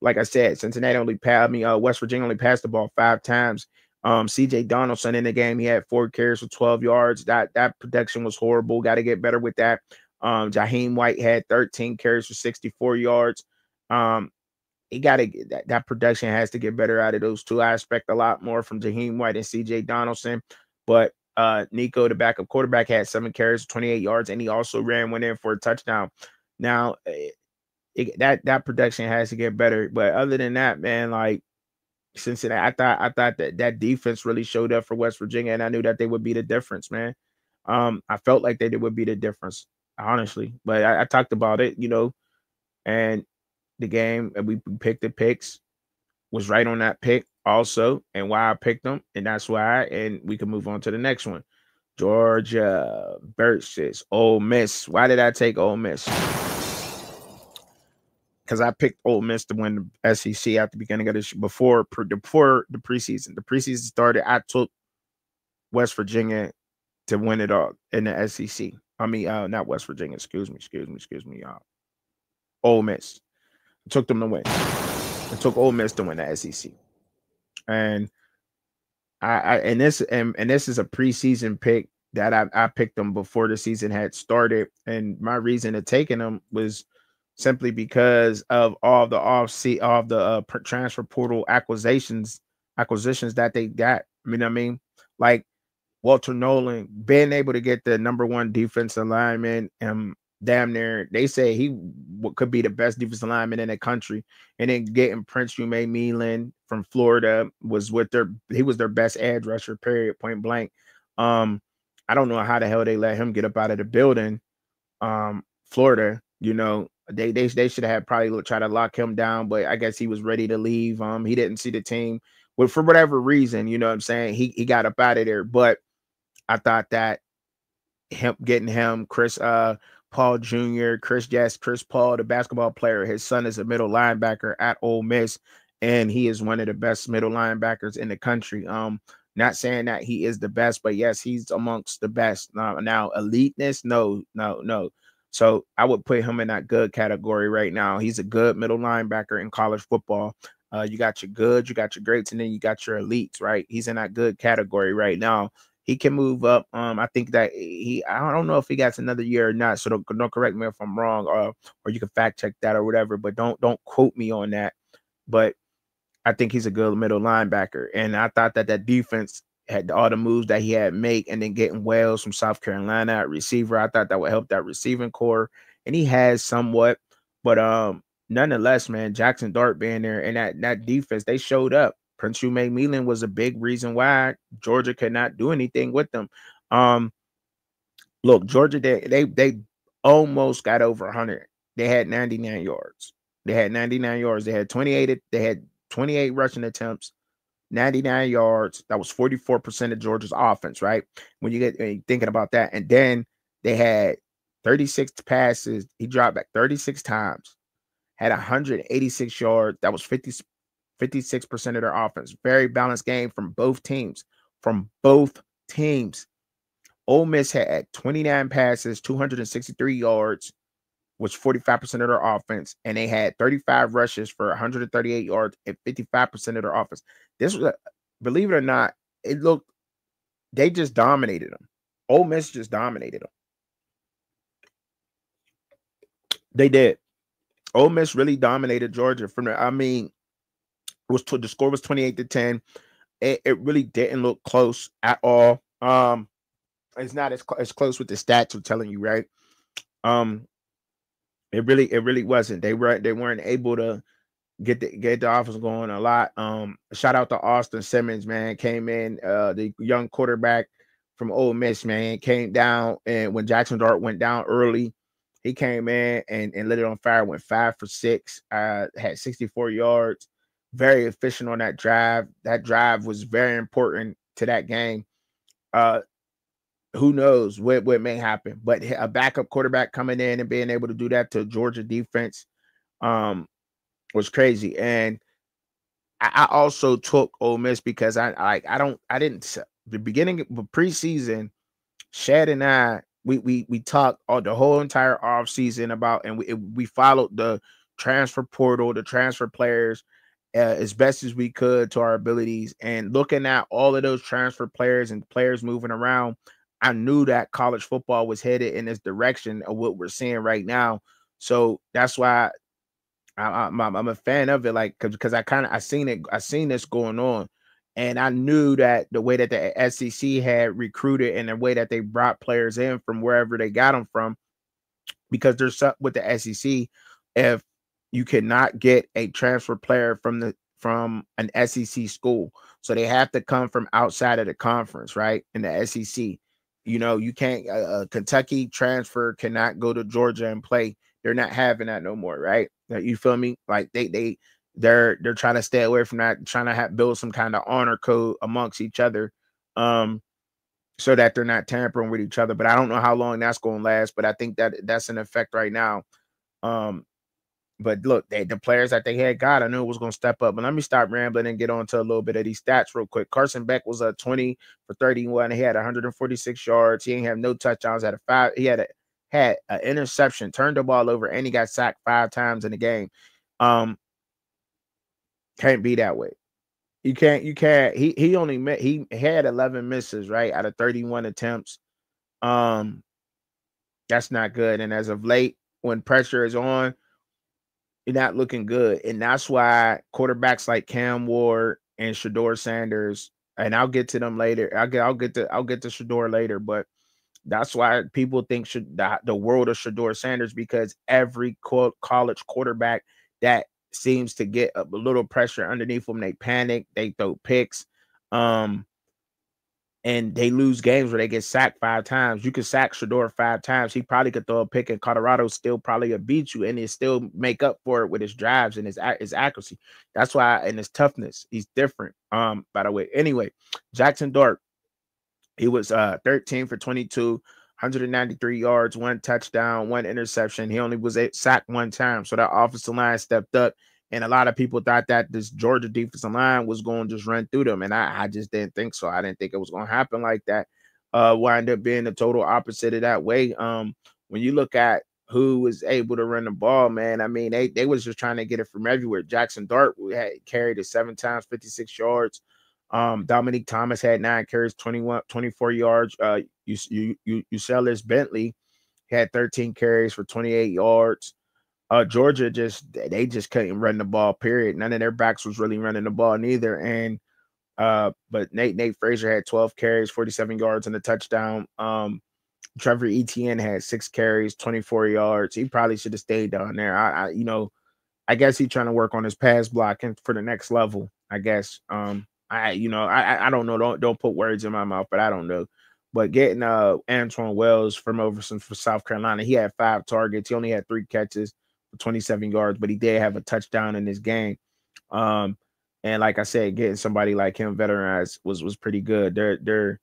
Like I said, Cincinnati only passed me, uh, West Virginia only passed the ball five times. Um, CJ Donaldson in the game, he had four carries for 12 yards. That that protection was horrible. Got to get better with that. Um, Jahiem White had 13 carries for 64 yards. Um, he got to that, that production has to get better out of those two. I expect a lot more from Jahiem White and CJ Donaldson, but uh, Nico, the backup quarterback, had seven carries, 28 yards, and he also ran one in for a touchdown. Now, it, that that production has to get better, but other than that, man, like Cincinnati, I thought I thought that that defense really showed up for West Virginia, and I knew that they would be the difference, man. Um, I felt like they would be the difference, honestly. But I, I talked about it, you know, and the game and we picked the picks was right on that pick also and why I picked them and that's why and we can move on to the next one. Georgia versus Ole Miss. Why did I take Ole Miss? Because I picked Ole Miss to win the SEC at the beginning of this before before the preseason. The preseason started. I took West Virginia to win it all in the SEC. I mean, uh, not West Virginia. Excuse me. Excuse me. Excuse me, y'all. Ole Miss took them to win. It took Ole Miss to win the SEC, and I, I and this and, and this is a preseason pick that I, I picked them before the season had started, and my reason of taking them was simply because of all the off see of the uh, transfer portal acquisitions acquisitions that they got. I mean, I mean, like Walter Nolen being able to get the number one defensive lineman and damn near they say he could be the best defensive lineman in the country. And then getting Prince Umanmielen from Florida was with their he was their best edge rusher, period, point blank. Um, I don't know how the hell they let him get up out of the building. Um, Florida, you know, they they they should have probably tried to lock him down, but I guess he was ready to leave. Um, he didn't see the team. Well, for whatever reason, you know what I'm saying, he he got up out of there. But I thought that him getting him, Chris uh Paul Jr., Chris Yes, Chris Paul, the basketball player. His son is a middle linebacker at Ole Miss, and he is one of the best middle linebackers in the country. Um, not saying that he is the best, but yes, he's amongst the best. Now, now eliteness, no, no, no. So I would put him in that good category right now. He's a good middle linebacker in college football. Uh, you got your goods, you got your greats, and then you got your elites, right? He's in that good category right now he can move up. Um, I think that he I don't know if he got another year or not. So don't, don't correct me if I'm wrong, or or you can fact check that or whatever. But don't don't quote me on that. But I think he's a good middle linebacker, and I thought that that defense had all the moves that he had make, and then getting Wells from South Carolina at receiver. I thought that would help that receiving core, and he has somewhat. But um, nonetheless, man, Jackson Dart being there and that that defense, they showed up. Prince Umanmielen was a big reason why Georgia could not do anything with them. Um, look, Georgia, they they they almost got over 100. They had 99 yards. They had 99 yards. They had 28. They had 28 rushing attempts, 99 yards. That was 44% of Georgia's offense, right? When you get thinking about that. And then they had 36 passes. He dropped back 36 times, had 186 yards. That was 50, 56% of their offense. Very balanced game from both teams. From both teams. Ole Miss had 29 passes, 263 yards, which 45% of their offense, and they had 35 rushes for 138 yards and 55% of their offense. This was, believe it or not, it looked they just dominated them. Ole Miss just dominated them. They did. Ole Miss really dominated Georgia from the. I mean, was the score was 28 to 10. It, it really didn't look close at all. Um, it's not as, as close with the stats are telling you, right? Um, it really, it really wasn't. They were they weren't able to get the get the offense going a lot. Um, shout out to Austin Simmons, man, came in, uh, the young quarterback from Ole Miss, man, came down and when Jackson Dart went down early, he came in and, and lit it on fire, went five for six, uh, had 64 yards, very efficient on that drive. That drive was very important to that game. Uh, who knows what, what may happen, but a backup quarterback coming in and being able to do that to Georgia defense um, was crazy. And I, I also took Ole Miss because I like I don't I didn't the beginning of preseason, Shad and I we we we talked all the whole entire off season about and we we followed the transfer portal, the transfer players uh, as best as we could to our abilities and looking at all of those transfer players and players moving around I knew that college football was headed in this direction of what we're seeing right now. So that's why I, am a fan of it, like because I kind of I seen it, I seen this going on, and I knew that the way that the SEC had recruited and the way that they brought players in from wherever they got them from, because there's something with the SEC. If you cannot get a transfer player from the from an SEC school, so they have to come from outside of the conference, right? In the SEC. You know, you can't. Uh, Kentucky transfer cannot go to Georgia and play. They're not having that no more, right? You feel me? Like they they they're they're trying to stay away from that, trying to have, build some kind of honor code amongst each other, um, so that they're not tampering with each other. But I don't know how long that's going to last. But I think that that's in effect right now. Um, but look, they, the players that they had got, I knew it was going to step up. But let me stop rambling and get on to a little bit of these stats real quick. Carson Beck was a 20 for 31. He had 146 yards. He ain't have no touchdowns. Had a five. He had a had an interception, turned the ball over, and he got sacked five times in the game. Um, can't be that way. You can't. You can't. He he only met. He had 11 misses right out of 31 attempts. Um, that's not good. And as of late, when pressure is on you're not looking good. And that's why quarterbacks like Cam Ward and Shedeur Sanders, and I'll get to them later. I'll get I'll get to I'll get to Shedeur later, but that's why people think should the, the world of Shedeur Sanders because every college quarterback that seems to get a little pressure underneath them, they panic, they throw picks. Um, and they lose games where they get sacked five times. You could sack Shedeur five times. He probably could throw a pick, and Colorado still probably beat you, and he still make up for it with his drives and his his accuracy. That's why, and his toughness, he's different. Um, by the way, anyway, Jackson Dart, he was uh 13 for 22, 193 yards, one touchdown, one interception. He only was sacked one time, so that offensive line stepped up and a lot of people thought that this Georgia defensive line was going to just run through them. And I, I just didn't think so. I didn't think it was going to happen like that. Uh, wind up being the total opposite of that way. Um, when you look at who was able to run the ball, man, I mean, they, they was just trying to get it from everywhere. Jackson Dart had carried it seven times, 56 yards. Um, Thomas had nine carries, 21, 24 yards. Uh, you, you, you, Ulysses Bentley had 13 carries for 28 yards uh, Georgia just they just couldn't run the ball. Period. None of their backs was really running the ball neither. And uh, but Nate Nate Frazier had 12 carries, 47 yards, and a touchdown. Um, Trevor Etienne had six carries, 24 yards. He probably should have stayed down there. I, I, you know, I guess he's trying to work on his pass blocking for the next level. I guess. Um, I, you know, I, I don't know. Don't don't put words in my mouth, but I don't know. But getting uh Antwane Wells from Overson for South Carolina, he had five targets. He only had three catches for 27 yards, but he did have a touchdown in this game. Um, and like I said, getting somebody like him veteranized was was pretty good. They're they're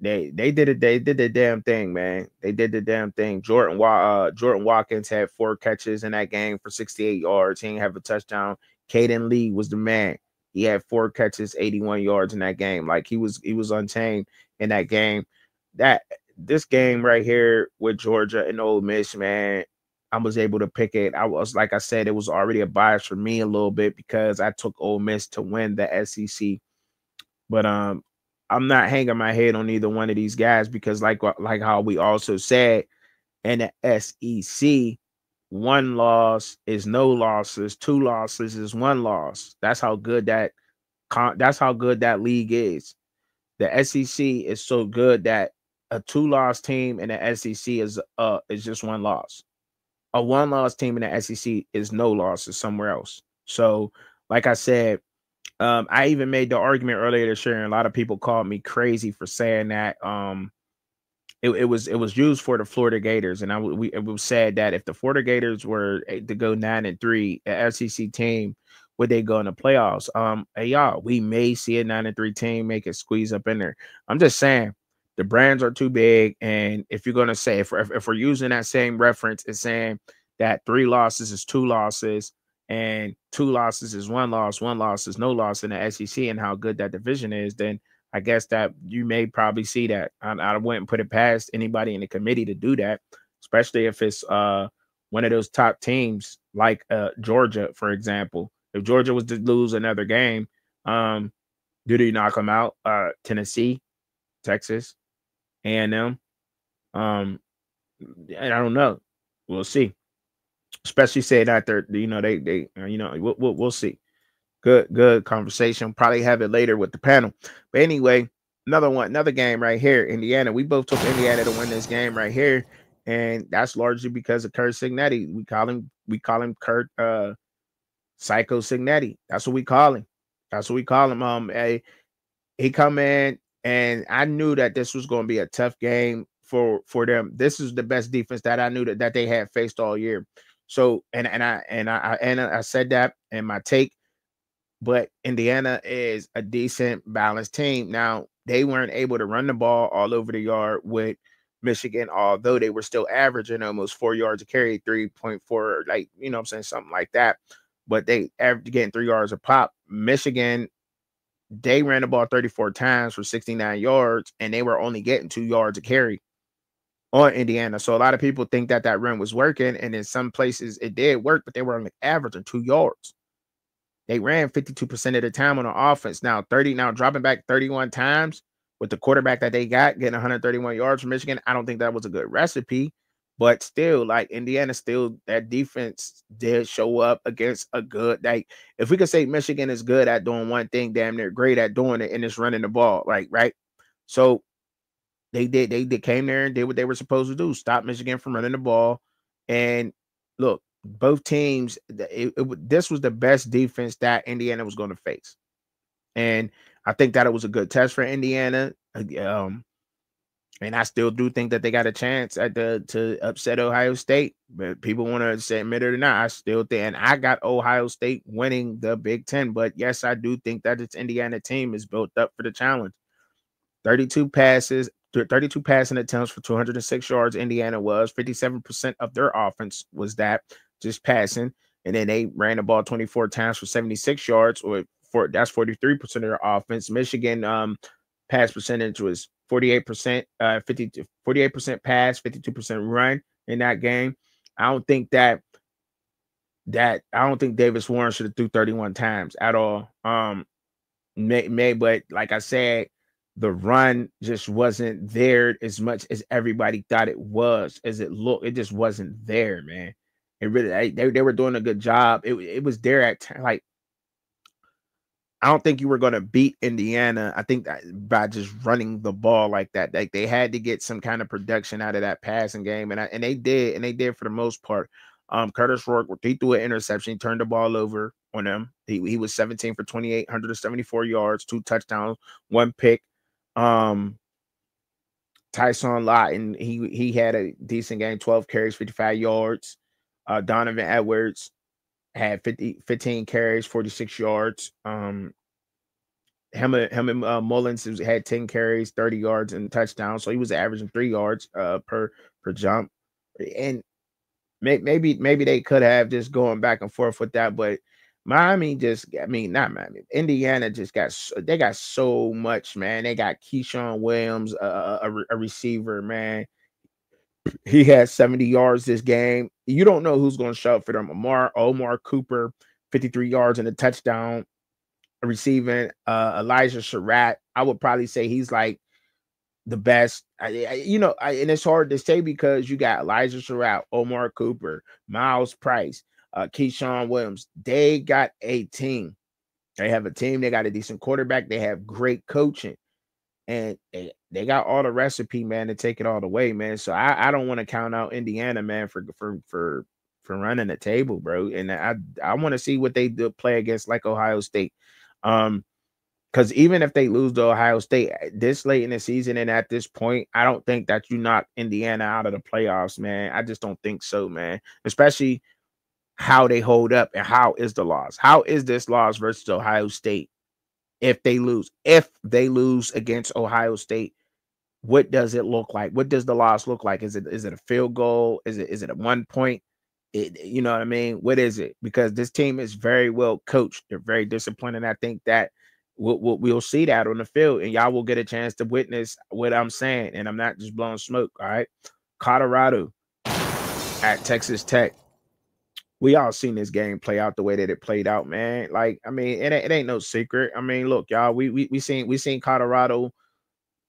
they they did it. They did the damn thing, man. They did the damn thing. Jordan uh, Jordan Watkins had four catches in that game for 68 yards. He didn't have a touchdown. Cayden Lee was the man. He had four catches, 81 yards in that game. Like he was he was untamed in that game. That this game right here with Georgia and Ole Miss, man, I was able to pick it. I was like I said, it was already a bias for me a little bit because I took Ole Miss to win the SEC. But um, I'm not hanging my head on either one of these guys because, like like how we also said in the SEC, one loss is no losses, two losses is one loss. That's how good that that's how good that league is. The SEC is so good that a two-loss team in the SEC is uh is just one loss. A one-loss team in the SEC is no losses somewhere else. So, like I said, um, I even made the argument earlier this year, and a lot of people called me crazy for saying that. Um, it, it was it was used for the Florida Gators, and I we it was said that if the Florida Gators were to go nine and three, a SEC team would they go in the playoffs? Um, hey y'all, we may see a nine and three team make it squeeze up in there. I'm just saying the brands are too big, and if you're gonna say if, if, if we're using that same reference, it's saying that three losses is two losses, and two losses is one loss, one loss is no loss in the SEC, and how good that division is, then I guess that you may probably see that. I, I wouldn't put it past anybody in the committee to do that, especially if it's uh one of those top teams like uh Georgia, for example. If Georgia was to lose another game, um, do they knock them out? Uh, Tennessee, Texas, and them. Um, and I don't know. We'll see. Especially saying that they're, you know, they, they, you know, we'll, we'll, we'll see. Good, good conversation. Probably have it later with the panel. But anyway, another one, another game right here. Indiana. We both took Indiana to win this game right here. And that's largely because of Curt Cignetti We call him, we call him Curt uh Psycho Cignetti That's what we call him. That's what we call him. Um, a he come in and I knew that this was going to be a tough game for for them. This is the best defense that I knew that, that they had faced all year. So and and I and I and I said that in my take but Indiana is a decent balanced team. Now, they weren't able to run the ball all over the yard with Michigan, although they were still averaging almost four yards a carry, 3.4, like, you know I'm saying, something like that. But they averaged getting three yards a pop. Michigan, they ran the ball 34 times for 69 yards, and they were only getting two yards a carry on Indiana. So a lot of people think that that run was working, and in some places it did work, but they were only averaging two yards. They ran 52% of the time on the offense. Now 30, now dropping back 31 times with the quarterback that they got, getting 131 yards from Michigan. I don't think that was a good recipe, but still, like Indiana, still that defense did show up against a good. Like, if we could say Michigan is good at doing one thing, damn, they're great at doing it, and it's running the ball, like right. So they did. They, they came there and did what they were supposed to do: stop Michigan from running the ball. And look, both teams, it, it, this was the best defense that Indiana was going to face. And I think that it was a good test for Indiana. Um, and I still do think that they got a chance at the to upset Ohio State. But people want to admit it or not, I still think, and I got Ohio State winning the Big Ten. But yes, I do think that its Indiana team is built up for the challenge. 32 passes, 32 passing attempts for 206 yards. Indiana was 57% of their offense was that just passing. And then they ran the ball 24 times for 76 yards, or for that's 43% of their offense. Michigan um pass percentage was 48%, uh 50 48% pass, 52% run in that game. I don't think that that I don't think Davis Warren should have threw 31 times at all. Um may, may but like I said, the run just wasn't there as much as everybody thought it was, as it looked. It just wasn't there, man. It really they, they were doing a good job. It, it was there at like I don't think you were going to beat Indiana. I think that by just running the ball like that, like they had to get some kind of production out of that passing game, and I, and they did, and they did for the most part. Um, Kurtis Rourke, he threw an interception, he turned the ball over on them. He, he was 17 for 28, 174 yards, two touchdowns, one pick. Um, Tyson Lawton, he he had a decent game, 12 carries, 55 yards. Uh, Donovan Edwards had 50, 15 carries, 46 yards. Um, him, him and uh, Mullings had 10 carries, 30 yards, and touchdown. So he was averaging three yards uh, per per jump. And may, maybe maybe they could have just going back and forth with that, but Miami just, I mean, not Miami, Indiana just got, they got so much, man. They got Ke'Shawn Williams, a, a, a receiver, man. He had 70 yards this game. You don't know who's going to show up for them. Omar, Omar Cooper, 53 yards and a touchdown receiving. Uh, Elijah Sarratt, I would probably say he's like the best. I, I, you know, I, and it's hard to say because you got Elijah Sarratt, Omar Cooper, Myles Price, uh, Ke'Shawn Williams. They got a team. They have a team. They got a decent quarterback. They have great coaching, and they, they got all the recipe, man, to take it all the way, man. So I, I don't want to count out Indiana, man, for for for for running the table, bro. And I I want to see what they do play against like Ohio State. Um, because even if they lose to Ohio State eh, this late in the season and at this point, I don't think that you knock Indiana out of the playoffs, man. I just don't think so, man. Especially how they hold up and how is the loss. How is this loss versus Ohio State if they lose? If they lose against Ohio State, what does it look like? What does the loss look like? Is it is it a field goal? Is it is it a one point? It, you know what I mean? What is it? Because this team is very well coached. They're very disciplined, and I think that we'll, we'll, see that on the field, and y'all will get a chance to witness what I'm saying. And I'm not just blowing smoke. All right, Colorado at Texas Tech we all seen this game play out the way that it played out, man. Like, I mean, it, it ain't no secret. I mean, look, y'all, we we we seen we seen Colorado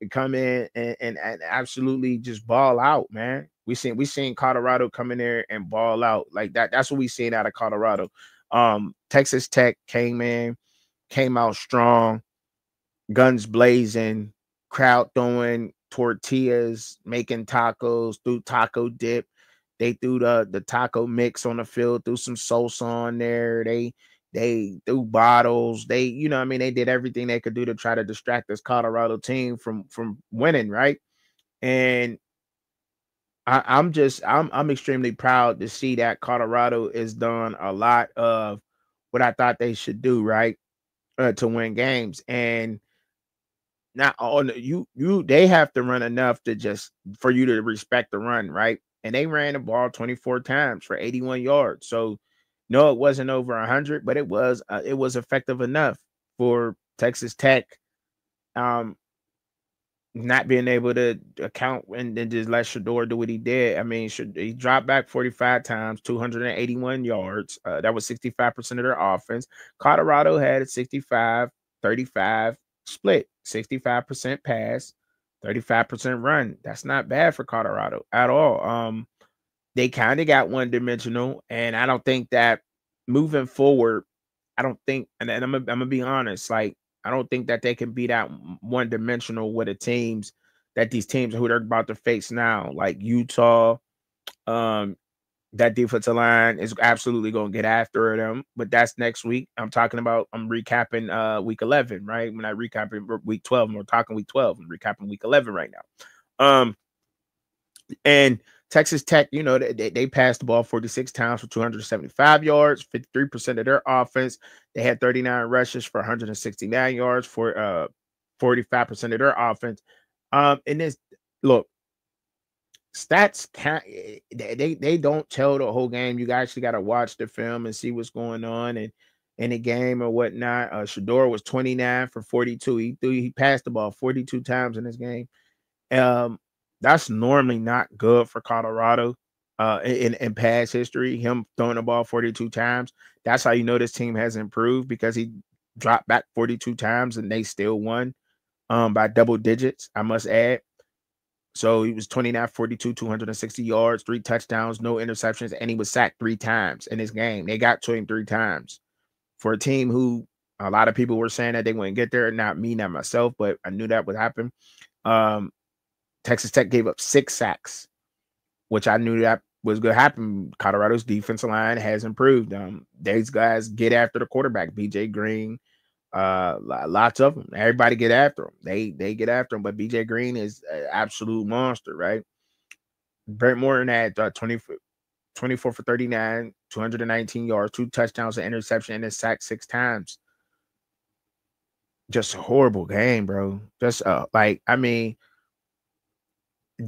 come in and, and, and absolutely just ball out, man. We seen we seen Colorado come in there and ball out like that. That's what we seen out of Colorado. Um, Texas Tech came in, came out strong, guns blazing, crowd throwing tortillas, making tacos, through taco dip they threw the the taco mix on the field, threw some salsa on there. They they threw bottles. They, you know, I mean, they did everything they could do to try to distract this Colorado team from from winning, right? And I, I'm just I'm I'm extremely proud to see that Colorado has done a lot of what I thought they should do, right? Uh, to win games. And not on you you they have to run enough to just for you to respect the run, right? and they ran the ball 24 times for 81 yards. So no, it wasn't over 100, but it was uh, it was effective enough for Texas Tech um not being able to account and then just let Shedeur do what he did. I mean, should he dropped back 45 times, 281 yards. Uh, that was 65% of their offense. Colorado had a 65 35 split, 65% pass, 35% run. That's not bad for Colorado at all. Um, they kind of got one dimensional, and I don't think that moving forward, I don't think, and, and I'm, I'm gonna be honest, like I don't think that they can be that one dimensional with the teams that these teams who they're about to face now, like Utah, um, that defensive line is absolutely going to get after them. But that's next week. I'm talking about. I'm recapping uh week 11, right? When I recapping week 12, we're talking week 12. I'm recapping week 11 right now. Um, and Texas Tech, you know, they, they passed the ball 46 times for 275 yards, 53% of their offense. They had 39 rushes for 169 yards for uh 45% of their offense. Um, and this look, stats eh, they they don't tell the whole game. You actually got to watch the film and see what's going on and in the game or whatnot. Uh Shedeur was 29 for 42. He threw he passed the ball 42 times in this game. Um that's normally not good for Colorado uh in, in past history. Him throwing the ball 42 times. That's how you know this team has improved because he dropped back 42 times and they still won um by double digits, I must add. So he was 29 42, 260 yards, three touchdowns, no interceptions, and he was sacked three times in this game. They got to him three times for a team who a lot of people were saying that they wouldn't get there. Not me, not myself, but I knew that would happen. Um, Texas Tech gave up six sacks, which I knew that was going to happen. Colorado's defensive line has improved. Um, these guys get after the quarterback, BJ Green, Uh, lots of them. Everybody get after him. They they get after him. But BJ Green is an absolute monster, right? Behren Morton had uh, 20, 24 for 39, 219 yards, two touchdowns, an interception, and a sack six times. Just a horrible game, bro. Just uh, like I mean,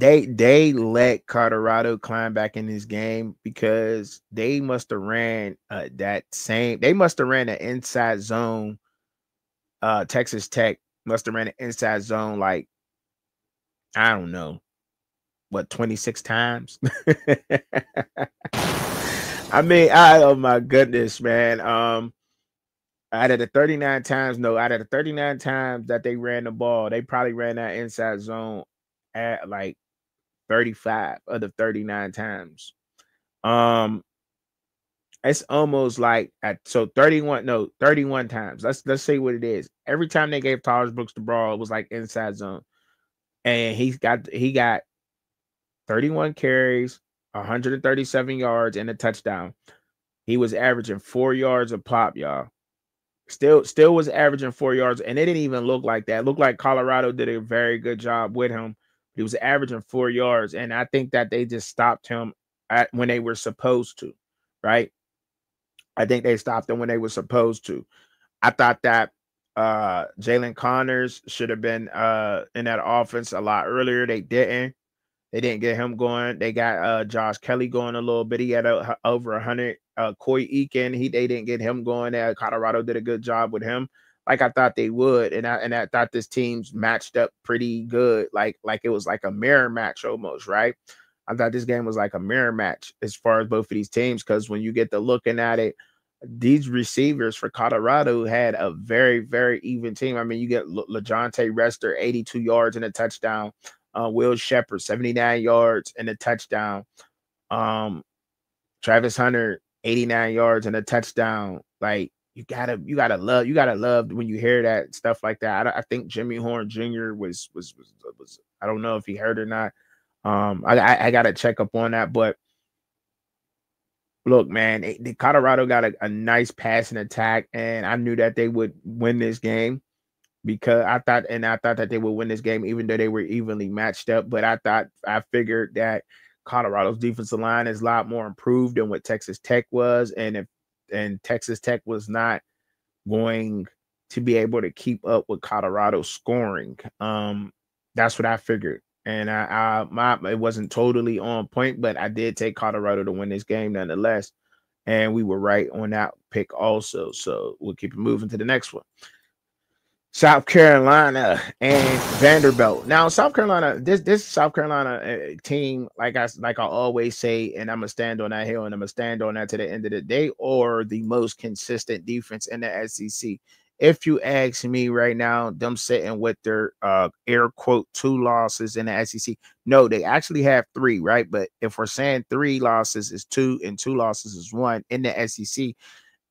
they they let Colorado climb back in this game because they must have ran uh, that same. They must have ran an inside zone. Uh, Texas Tech must have ran an inside zone like I don't know what 26 times. I mean, I oh my goodness, man. Um out of the 39 times, no, out of the 39 times that they ran the ball, they probably ran that inside zone at like 35 of the 39 times. Um it's almost like at so 31 no 31 times. Let's let's say what it is. Every time they gave Tahj Brooks the ball, it was like inside zone. And he's got he got 31 carries, 137 yards, and a touchdown. He was averaging four yards a pop, y'all. Still, still was averaging four yards, and it didn't even look like that. It looked like Colorado did a very good job with him. He was averaging four yards, and I think that they just stopped him at when they were supposed to, right? I think they stopped him when they were supposed to. I thought that uh Jalen Connors should have been uh in that offense a lot earlier. They didn't. They didn't get him going. They got uh Josh Kelly going a little bit. He had a, over a hundred. Uh, Coy Eakin, he they didn't get him going. There, Colorado did a good job with him, like I thought they would, and I and I thought this team's matched up pretty good. Like like it was like a mirror match almost, right? I thought this game was like a mirror match as far as both of these teams because when you get to looking at it, these receivers for Colorado had a very, very even team. I mean, you get LaJohntay Wester, 82 yards and a touchdown uh, Will Sheppard, 79 yards and a touchdown. Um, Travis Hunter, 89 yards and a touchdown. Like you gotta, you gotta love, you gotta love when you hear that stuff like that. I, I think Jimmy Horn Jr. Was, was was was I don't know if he heard or not. Um, I, I, I gotta check up on that, but look, man, the Colorado got a, a nice passing attack, and I knew that they would win this game because I thought and I thought that they would win this game even though they were evenly matched up. But I thought I figured that Colorado's defensive line is a lot more improved than what Texas Tech was, and if and Texas Tech was not going to be able to keep up with Colorado scoring. Um, that's what I figured. And I, I my it wasn't totally on point, but I did take Colorado to win this game nonetheless. And we were right on that pick also. So we'll keep it moving to the next one. South Carolina and Vanderbilt. Now, South Carolina, this this South Carolina uh, team, like I like I always say, and I'm gonna stand on that hill, and I'm gonna stand on that to the end of the day, or the most consistent defense in the SEC. If you ask me right now, them sitting with their uh air quote two losses in the SEC. No, they actually have three, right? But if we're saying three losses is two and two losses is one in the SEC,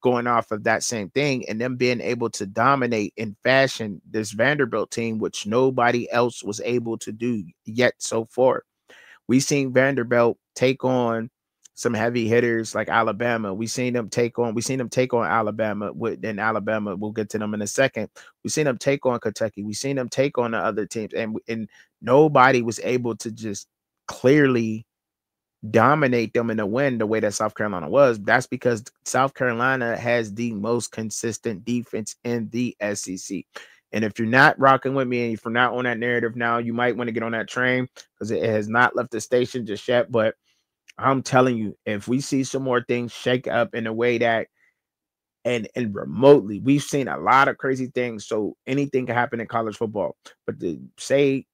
going off of that same thing and them being able to dominate in fashion this Vanderbilt team, which nobody else was able to do yet so far. We've seen Vanderbilt take on some heavy hitters like Alabama. We've seen them take on, we've seen them take on Alabama with in Alabama. We'll get to them in a second. We've seen them take on Kentucky. We've seen them take on the other teams, and and nobody was able to just clearly dominate them in the win the way that South Carolina was, that's because South Carolina has the most consistent defense in the SEC. And if you're not rocking with me and if you're not on that narrative now, you might want to get on that train because it has not left the station just yet. But I'm telling you, if we see some more things shake up in a way that and and remotely, we've seen a lot of crazy things. So anything can happen in college football. But to say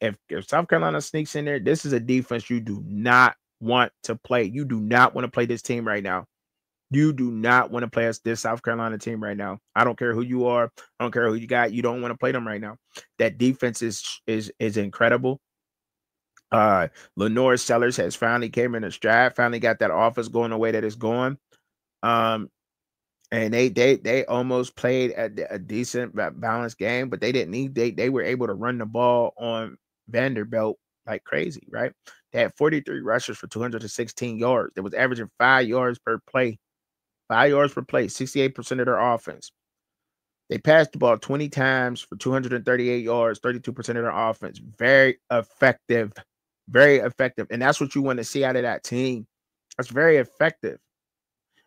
if, if South Carolina sneaks in there, this is a defense you do not want to play. You do not want to play this team right now. You do not want to play us this South Carolina team right now. I don't care who you are. I don't care who you got. You don't want to play them right now. That defense is is is incredible. Uh LaNorris Sellers has finally came in a stride, finally got that office going the way that it's going. Um and they they they almost played a, a decent balanced game, but they didn't need they they were able to run the ball on Vanderbilt like crazy, right? They had 43 rushes for 216 yards. They was averaging five yards per play, five yards per play, 68% of their offense. They passed the ball 20 times for 238 yards, 32% of their offense. Very effective. Very effective. And that's what you want to see out of that team. That's very effective.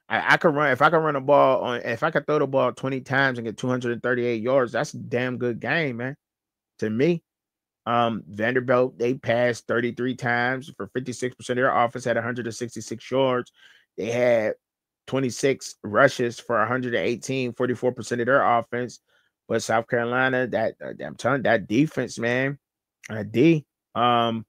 I, I could run if I could run a ball on if I could throw the ball 20 times and get 238 yards, that's a damn good game, man. To me. Um, Vanderbilt, they passed 33 times for 56% of their offense, had 166 yards. They had 26 rushes for 118, 44% of their offense. But South Carolina, that uh, I'm telling that defense, man, uh, D, um,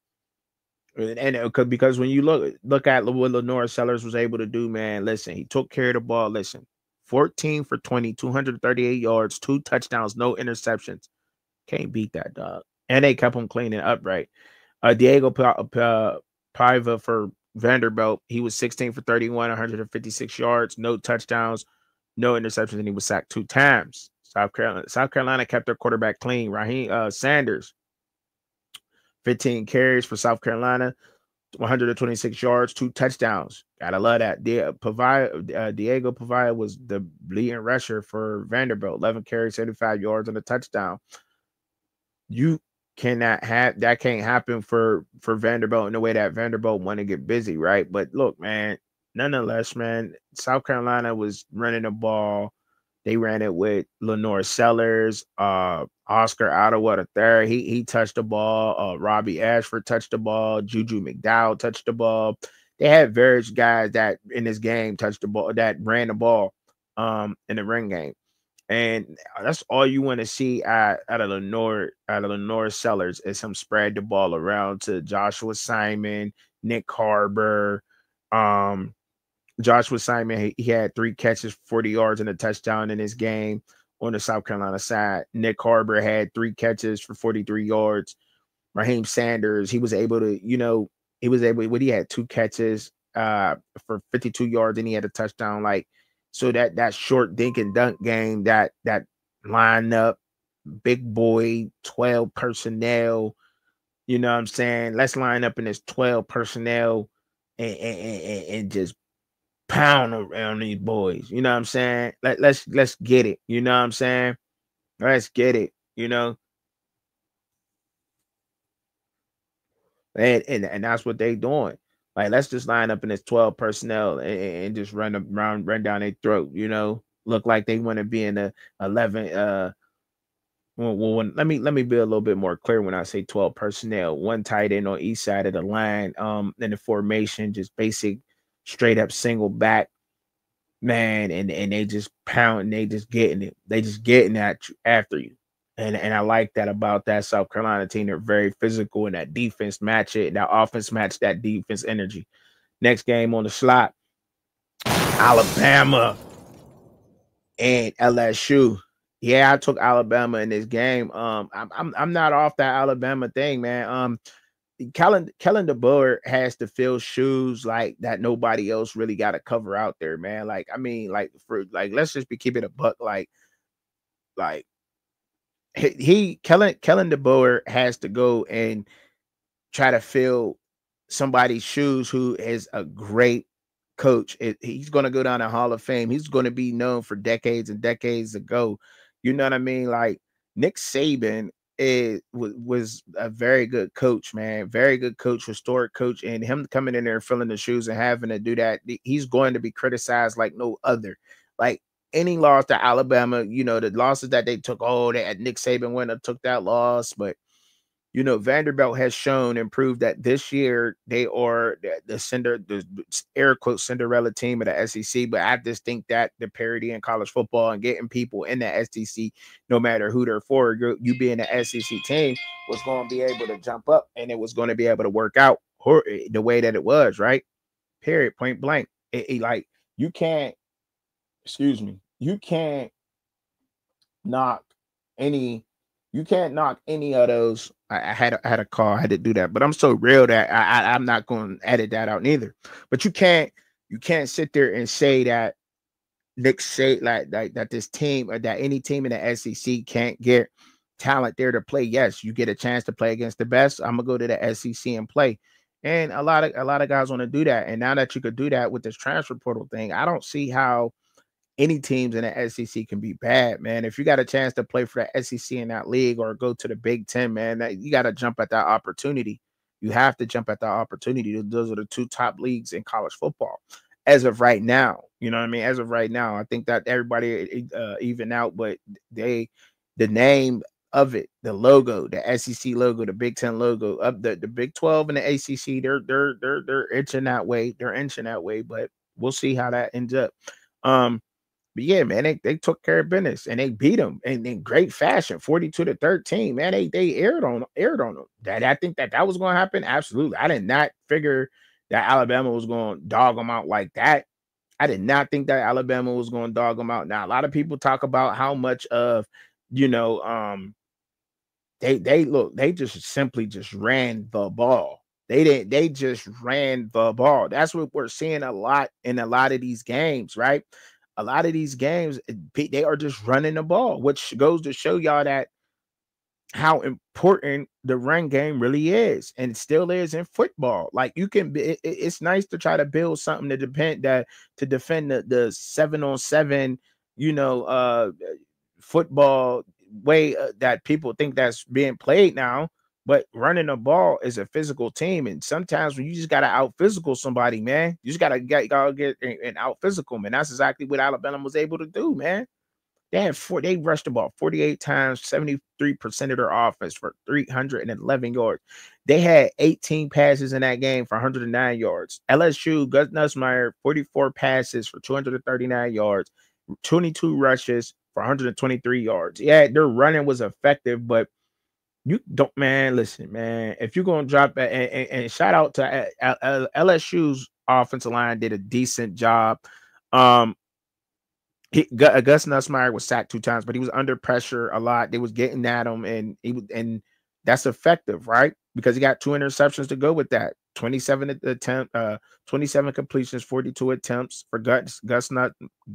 and it could because when you look look at what LaNorris Sellers was able to do, man, listen, he took care of the ball. Listen, 14 for 20, 238 yards, two touchdowns, no interceptions. Can't beat that dog. And they kept him clean and upright. Uh, Diego P- Paiva for Vanderbilt, he was 16 for 31, 156 yards, no touchdowns, no interceptions, and he was sacked two times. South Carolina, South Carolina kept their quarterback clean. Raheim uh, Sanders, 15 carries for South Carolina, 126 yards, two touchdowns. Gotta love that. Di- Pavia, uh, Diego Pavia was the leading rusher for Vanderbilt, 11 carries, 75 yards, and a touchdown. You cannot have that can't happen for for Vanderbilt in the way that Vanderbilt want to get busy, right? But look, man, nonetheless, man, South Carolina was running the ball. They ran it with LaNorris Sellers, uh, Oscar Adaway the third. He he touched the ball. Uh, Robbie Ashford touched the ball. Juju McDowell touched the ball. They had various guys that in this game touched the ball that ran the ball um in the ring game. And that's all you want to see out, of LaNorris out of LaNorris Sellers is him spread the ball around to Joshua Simon, Nyck Harbor. Um, Joshua Simon, he, he had three catches, 40 yards, and a touchdown in his game on the South Carolina side. Nyck Harbor had three catches for 43 yards. Raheim Sanders, he was able to, you know, he was able, what he had two catches uh for 52 yards and he had a touchdown. Like so that that short dink and dunk game, that that lineup, big boy, 12 personnel, you know what I'm saying? Let's line up in this 12 personnel and, and, and, and just pound around these boys. You know what I'm saying? Let, let's let's get it. You know what I'm saying? Let's get it, you know. And and, and that's what they doing. Like, let's just line up in this 12 personnel and, and just run around, run down their throat, you know, look like they want to be in the 11. Uh, well, when, let me let me be a little bit more clear when I say 12 personnel. One tight end on each side of the line, um, in the formation, just basic, straight up single back, man, and and they just pound, they just getting it, they just getting at you after you. And, and I like that about that South Carolina team. They're very physical and that defense match it. That offense match that defense energy. Next game on the slot, Alabama and LSU. Yeah, I took Alabama in this game. Um, I'm I'm, I'm not off that Alabama thing, man. Um, Kalen Kalen DeBoer has to fill shoes like that nobody else really got to cover out there, man. Like, I mean, like for like let's just be keeping a buck, like, like he, Kalen Kalen DeBoer has to go and try to fill somebody's shoes who is a great coach. He's going to go down the Hall of Fame. He's going to be known for decades and decades ago. You know what I mean? Like Nick Saban is was a very good coach, man. Very good coach, historic coach, and him coming in there filling the shoes and having to do that, he's going to be criticized like no other. Like any loss to Alabama, you know, the losses that they took, oh, that Nick Saban went and took that loss. But, you know, Vanderbilt has shown and proved that this year they are the, the cinder, the air quote Cinderella team of the SEC. But I just think that the parity in college football and getting people in the SEC, no matter who they're for, you being an SEC team was going to be able to jump up and it was going to be able to work out eh, the way that it was, right? Period, point blank. It, it, like you can't, excuse me, you can't knock any you can't knock any of those. I, I had I had a call, I had to do that, but I'm so real that I, I I'm not going to edit that out neither. But you can't you can't sit there and say that Nick say like, like that this team or that any team in the SEC can't get talent there to play. Yes, you get a chance to play against the best. I'm gonna go to the SEC and play. And a lot of a lot of guys want to do that. And now that you could do that with this transfer portal thing, I don't see how any teams in the SEC can be bad, man. If you got a chance to play for the SEC in that league or go to the Big Ten, man, that, you got to jump at that opportunity. You have to jump at that opportunity. Those are the two top leagues in college football as of right now. You know what I mean? As of right now, I think that everybody uh, even out, but they the name of it, the logo, the SEC logo, the Big Ten logo, up the, the Big 12 and the ACC, they're they're they're they're inching that way. They're inching that way, but we'll see how that ends up. Um, but yeah, man, they, they took care of business and they beat them in, in great fashion, 42 to 13. Man, they they aired on aired on them. That I think that that was going to happen. Absolutely. I did not figure that Alabama was going to dog them out like that. I did not think that Alabama was going to dog them out. Now, a lot of people talk about how much of, you know, um, they they look, they just simply just ran the ball. They didn't, they just ran the ball. That's what we're seeing a lot in a lot of these games, right? A lot of these games, eh, they are just running the ball, which goes to show y'all that how important the run game really is and it still is in football. Like you can be it, it's nice to try to build something to depend that to defend the, the seven on seven you know uh football way uh, that people think that's being played now but running the ball is a physical team and sometimes when you just gotta out physical somebody man you just gotta get gotta get and out physical man that's exactly what alabama was able to do man they had four, they rushed the ball 48 times, 73% of their offense for 311 yards. They had 18 passes in that game for 109 yards. LSU, Gus Nussmeier, 44 passes for 239 yards, 22 rushes for 123 yards. Yeah, their running was effective, but you don't, man. Listen, man. If you're gonna drop and, and, and shout out to uh, uh, LSU's offensive line, did a decent job. Um, he, uh, Gus Nussmeier was sacked two times, but he was under pressure a lot. They was getting at him, and he and that's effective, right? Because he got two interceptions to go with that. 27 attempt, uh, 27 completions, 42 attempts for Gus Gus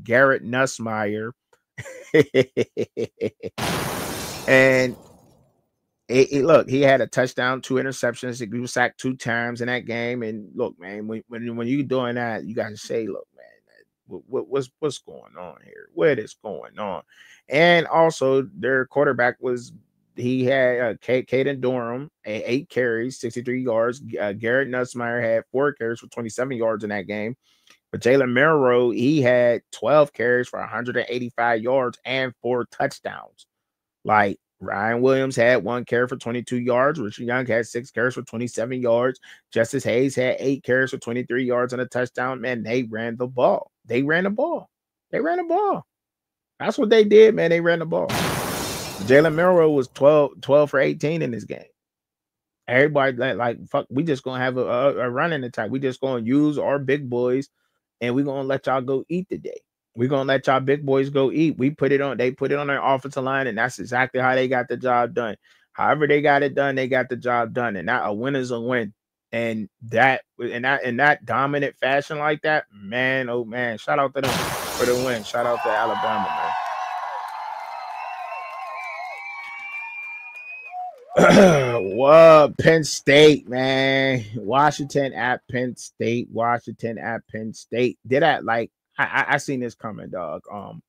Garrett Nussmeier. and it, it, look, he had a touchdown, two interceptions. He was sacked two times in that game. And look, man, when when, when you're doing that, you got to say, look, man, what, what's what's going on here? What is going on? And also, their quarterback was he had uh, Caden Durham eight carries, 63 yards. Uh, Garrett Nussmeier had four carries for 27 yards in that game. But Jalen Milroe, he had 12 carries for 185 yards and four touchdowns. Like Ryan Williams had one carry for 22 yards. Richard Young had six carries for 27 yards. Justice Hayes had eight carries for 23 yards and a touchdown. Man, they ran the ball. They ran the ball. They ran the ball. That's what they did, man. They ran the ball. Jalen Milroe was 12, 12 for 18 in this game. Everybody like, like fuck, we just gonna have a, a, a running attack. We just gonna use our big boys and we gonna let y'all go eat today. We gonna let y'all big boys go eat. We put it on, they put it on their offensive line, and that's exactly how they got the job done. However, they got it done, they got the job done. And now a win is a win and that in that in that dominant fashion like that, man, oh man, shout out to them for the win. Shout out to Alabama, man. what Penn State, man? Washington at Penn State. Washington at Penn State. Did I like? I I, I seen this coming, dog. Um,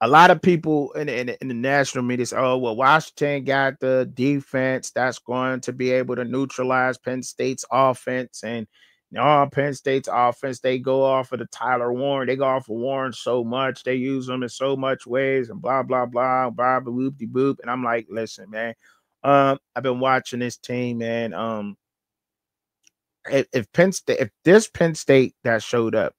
a lot of people in, in, in, the national media say, oh, well, Washington got the defense that's going to be able to neutralize Penn State's offense. And you know, Penn State's offense, they go off of the Tyler Warren. They go off of Warren so much. They use them in so much ways and blah, blah, blah, blah, blah, boop, de boop. And I'm like, listen, man, um, I've been watching this team, man. Um, if, if Penn State, if this Penn State that showed up,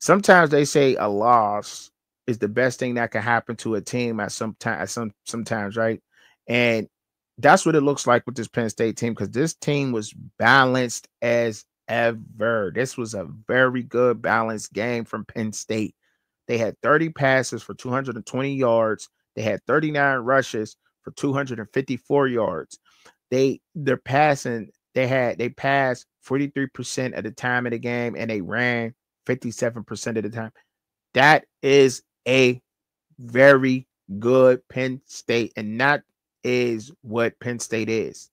sometimes they say a loss is the best thing that can happen to a team at some time at some sometimes, right? And that's what it looks like with this Penn State team because this team was balanced as ever. This was a very good balanced game from Penn State. They had 30 passes for 220 yards. They had 39 rushes for 254 yards. They they're passing, they had they passed 43% of the time of the game and they ran 57% of the time. That is a very good Penn State, and that is what Penn State is.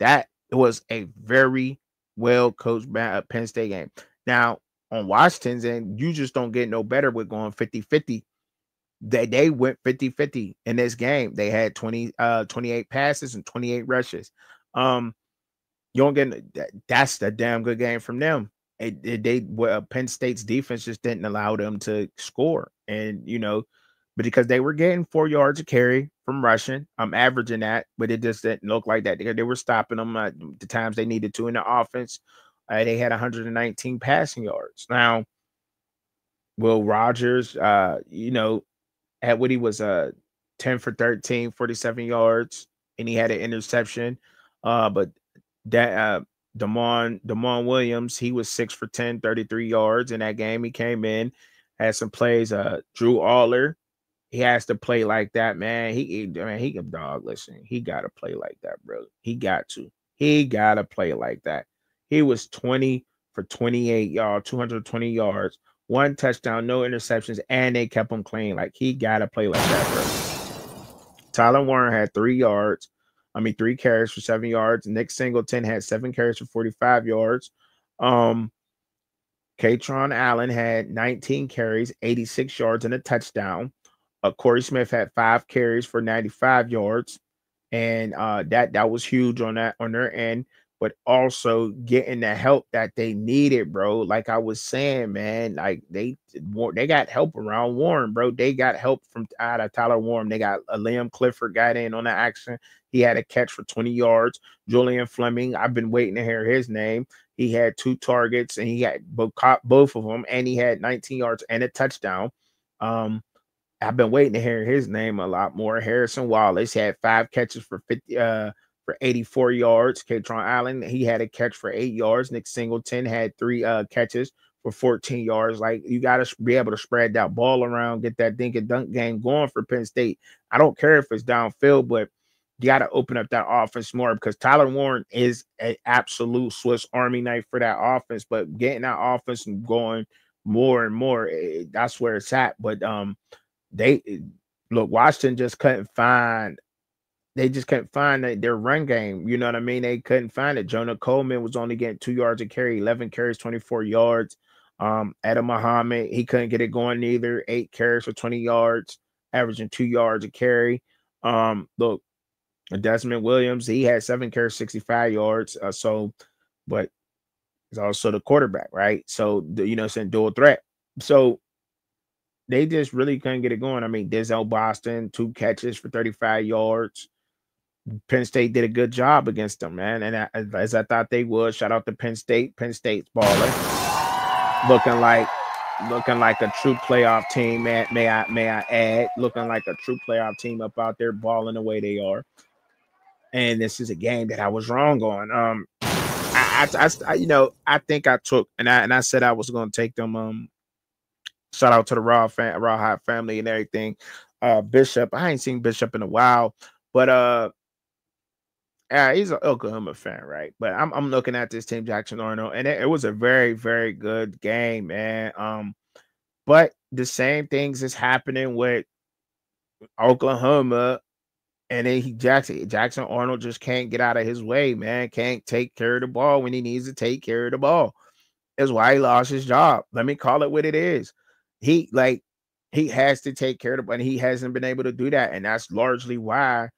That was a very well coached uh, Penn State game. Now, on Washington's, and you just don't get no better with going 50 50. They, they went 50 50 in this game. They had 20, uh, 28 passes and 28 rushes. Um, you don't get that, that's a damn good game from them. It, it, they well, Penn State's defense just didn't allow them to score, and you know, but because they were getting four yards of carry from rushing. I'm averaging that, but it just didn't look like that. They, they were stopping them at the times they needed to in the offense. Uh, they had 119 passing yards. Now, Will Rogers, uh, you know, at what he was uh 10 for 13, 47 yards, and he had an interception. Uh, but that uh Demond Demond Williams, he was six for 10, 33 yards in that game. He came in, had some plays. Uh Drew Allar, he has to play like that, man. He, he he can dog. Listen, he gotta play like that, bro. He got to. He gotta play like that. He was 20 for 28 yards, 220 yards, one touchdown, no interceptions, and they kept him clean. Like he gotta play like that, bro. Tyler Warren had three yards. I mean, three carries for seven yards. Nick Singleton had seven carries for 45 yards. Um, Kaytron Allen had 19 carries, 86 yards, and a touchdown. Uh, Corey Smith had five carries for 95 yards, and uh, that that was huge on that on their end but also getting the help that they needed, bro. Like I was saying, man, like they they got help around Warren, bro. They got help from out of Tyler Warren. They got a Liam Clifford got in on the action. He had a catch for 20 yards. Julian Fleming, I've been waiting to hear his name. He had two targets and he had both caught both of them, and he had 19 yards and a touchdown. Um, I've been waiting to hear his name a lot more. Harrison Wallace had five catches for 50 uh for 84 yards. Kaytron Allen, he had a catch for eight yards. Nick Singleton had three uh, catches for 14 yards. Like you got to be able to spread that ball around, get that dink and dunk game going for Penn State. I don't care if it's downfield, but you got to open up that offense more because Tyler Warren is an absolute Swiss Army knife for that offense. But getting that offense and going more and more, eh, that's where it's at. But um, they look, Washington just couldn't find they just couldn't find their run game. You know what I mean? They couldn't find it. Jonah Coleman was only getting two yards a carry, 11 carries, 24 yards. Um, Adam Mohammed, he couldn't get it going either. Eight carries for 20 yards, averaging two yards a carry. Um, look, Demond Williams, he had seven carries, 65 yards. Uh, so, but he's also the quarterback, right? So, you know, saying dual threat. So, they just really couldn't get it going. I mean, Denzel Boston, two catches for 35 yards. Penn State did a good job against them, man. And I, as I thought they would, shout out to Penn State. Penn State's balling, looking like looking like a true playoff team. Man, may I may I add, looking like a true playoff team up out there, balling the way they are. And this is a game that I was wrong on. Um, I, I, I you know, I think I took and I and I said I was going to take them. Um, shout out to the Raw fan, Raw Hot family and everything. Uh, Bishop, I ain't seen Bishop in a while, but uh, uh, he's an Oklahoma fan, right? But I'm I'm looking at this team, Jackson Arnold, and it, it, was a very very good game, man. Um, but the same things is happening with Oklahoma, and then he Jackson Jackson Arnold just can't get out of his way, man. Can't take care of the ball when he needs to take care of the ball. Is why he lost his job. Let me call it what it is. He like he has to take care of the ball, and he hasn't been able to do that, and that's largely why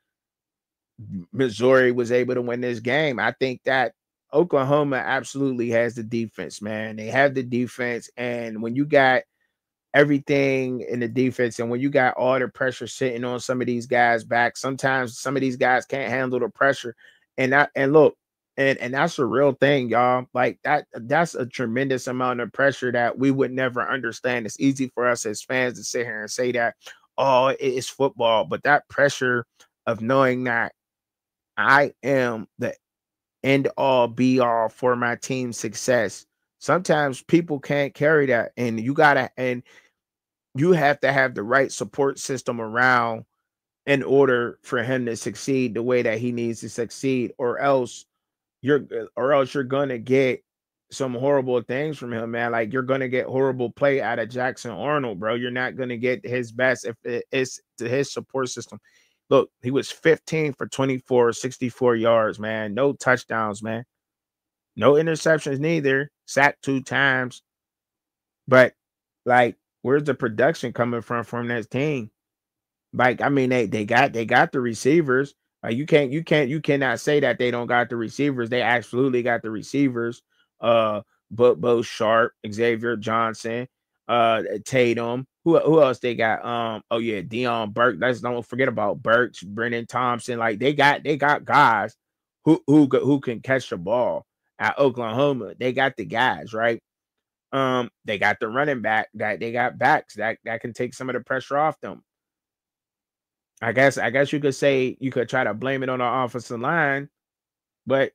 Missouri was able to win this game. I think that Oklahoma absolutely has the defense, man. They have the defense. And when you got everything in the defense and when you got all the pressure sitting on some of these guys back, sometimes some of these guys can't handle the pressure. And that and look, and and that's a real thing, y'all. Like that, that's a tremendous amount of pressure that we would never understand. It's easy for us as fans to sit here and say that, oh, it's football, but that pressure of knowing that I am the end all be all for my team's success. Sometimes people can't carry that, and you gotta and you have to have the right support system around in order for him to succeed the way that he needs to succeed, or else you're or else you're gonna get some horrible things from him, man. Like you're gonna get horrible play out of Jackson Arnold, bro. You're not gonna get his best if it's to his support system. Look, he was 15 for 24, 64 yards, man. No touchdowns, man. No interceptions neither. Sacked two times. But like, where's the production coming from from that team? Like, I mean, they they got they got the receivers. You can't you can't you cannot say that they don't got the receivers. They absolutely got the receivers. Uh, but Bo Sharp, Xavier Johnson, uh, Tatum. Who who else they got? Um, oh yeah, Deion Burke. Let's don't forget about Burks, Brenen Thompson. Like they got they got guys who who who can catch the ball at Oklahoma. They got the guys right. Um, they got the running back that they got backs that that can take some of the pressure off them. I guess I guess you could say you could try to blame it on the offensive line, but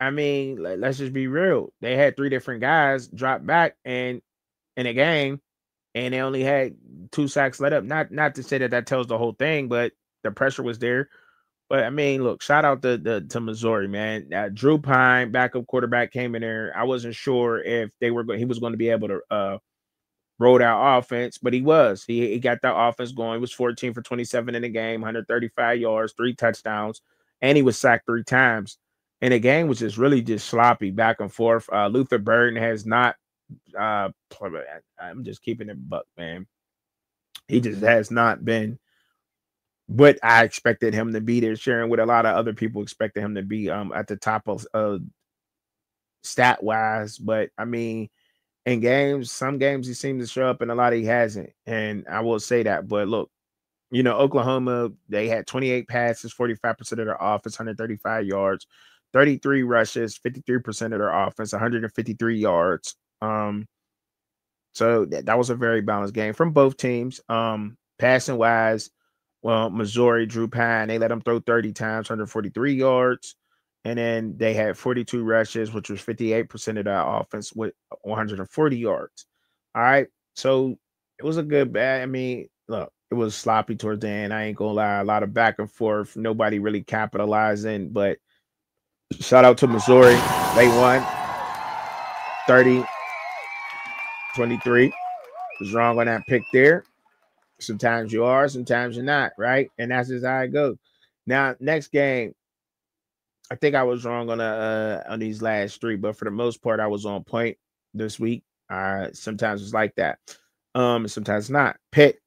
I mean, let, us just be real. They had three different guys drop back and in a game, and they only had two sacks let up. Not not to say that that tells the whole thing, but the pressure was there. But I mean, look, shout out to the to Missouri, man. Uh, Drew Pyne, backup quarterback, came in there. I wasn't sure if they were going he was going to be able to uh roll out offense, but he was. He, he got that offense going. He was 14 for 27 in the game, 135 yards, three touchdowns, and he was sacked three times. And the game was just really just sloppy back and forth. Uh, Luther Burden has not. Uh, I'm just keeping it buck, man. He just has not been what I expected him to be there, sharing with a lot of other people expected him to be um at the top of uh stat wise. But I mean, in games, some games he seems to show up and a lot he hasn't. And I will say that. But look, you know, Oklahoma, they had 28 passes, 45% of their offense, 135 yards, 33 rushes, 53% of their offense, 153 yards. Um, so that, that was a very balanced game from both teams. Um, passing wise, well, Missouri, Drew Pyne, they let them throw 30 times, 143 yards. And then they had 42 rushes, which was 58% of that offense with 140 yards. All right. So it was a good bad. I mean, look, it was sloppy towards the end. I ain't gonna lie, a lot of back and forth, nobody really capitalizing. But shout out to Missouri. They won 30 23. Was wrong on that pick there. Sometimes you are, sometimes you're not, right? And that's just how it goes. Now, next game, I think I was wrong on uh on these last three, but for the most part, I was on point this week. Uh sometimes it's like that. Um, sometimes not. Pick.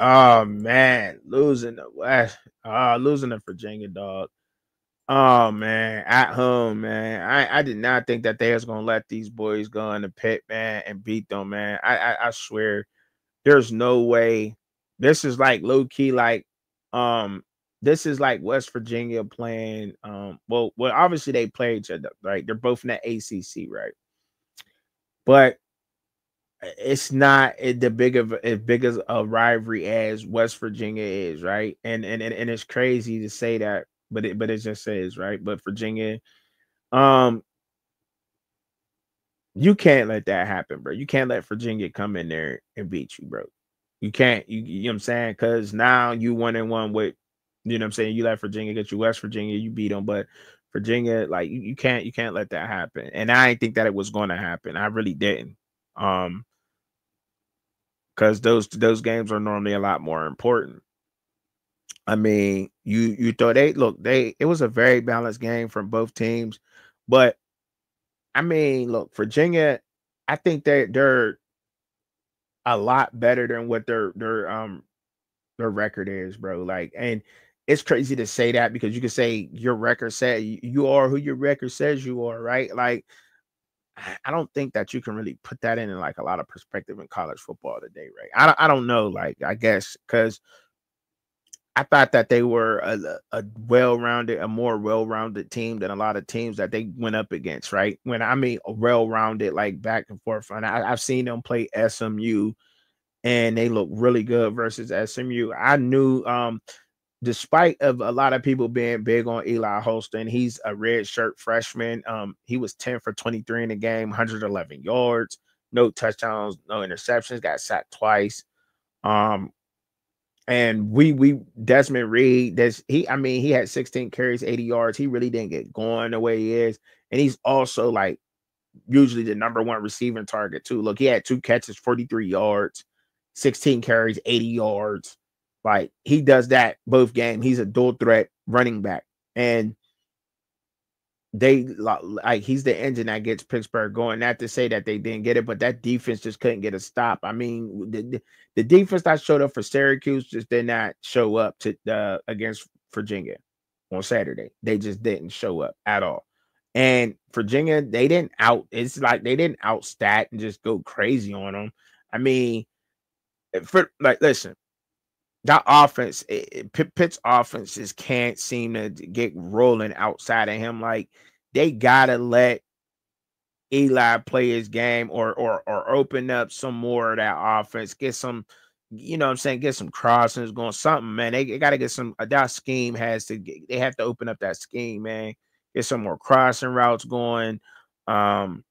Oh man, losing the West. Oh, losing the Virginia dog. Oh man, at home, man. I, I did not think that they was gonna let these boys go in the pit, man, and beat them, man. I, I, I swear, there's no way. This is like low key, like um this is like West Virginia playing. Um, well, well, obviously they play each other, right? They're both in the ACC, right? But it's not the big of as big as a rivalry as West Virginia is, right? And and and it's crazy to say that, but it but it just says right. But Virginia, um, you can't let that happen, bro. You can't let Virginia come in there and beat you, bro. You can't. You, you know what I'm saying? Because now you one and one with you know what I'm saying? You let Virginia get you West Virginia, you beat them, but Virginia, like you, you can't you can't let that happen. And I didn't think that it was going to happen. I really didn't. Um because those those games are normally a lot more important. I mean, you you thought they look they it was a very balanced game from both teams, but I mean, look, Virginia, I think they they're a lot better than what their their um their record is, bro. Like, and it's crazy to say that because you can say your record said you are who your record says you are, right? Like, I don't think that you can really put that in, in like a lot of perspective in college football today, right? I don't, I don't know, like I guess because I thought that they were a, a well-rounded, a more well-rounded team than a lot of teams that they went up against, right? When I mean well-rounded, like back and forth, and I, I've seen them play SMU, and they look really good versus SMU. I knew um despite of a lot of people being big on Eli Holstein, he's a red shirt freshman. Um, he was 10 for 23 in the game, 111 yards, no touchdowns, no interceptions, got sacked twice. Um, and we we Desmond Reid, that's he, I mean, he had 16 carries, 80 yards. He really didn't get going the way he is. And he's also like usually the number one receiving target, too. Look, he had two catches, 43 yards, 16 carries, 80 yards. Like he does that both game. He's a dual threat running back. And they like he's the engine that gets Pittsburgh going. Not to say that they didn't get it, but that defense just couldn't get a stop. I mean, the, the defense that showed up for Syracuse just did not show up to uh, against Virginia on Saturday. They just didn't show up at all. And Virginia, they didn't out. It's like they didn't outstat and just go crazy on them. I mean, for like, listen, that offense, it, Pitt's offenses can't seem to get rolling outside of him. Like they gotta let Eli play his game or or or open up some more of that offense. Get some, you know, what I'm saying, get some crossings going, something, man. They, they got to get some. Uh, that scheme has to. Get, they have to open up that scheme, man. Get some more crossing routes going. Um,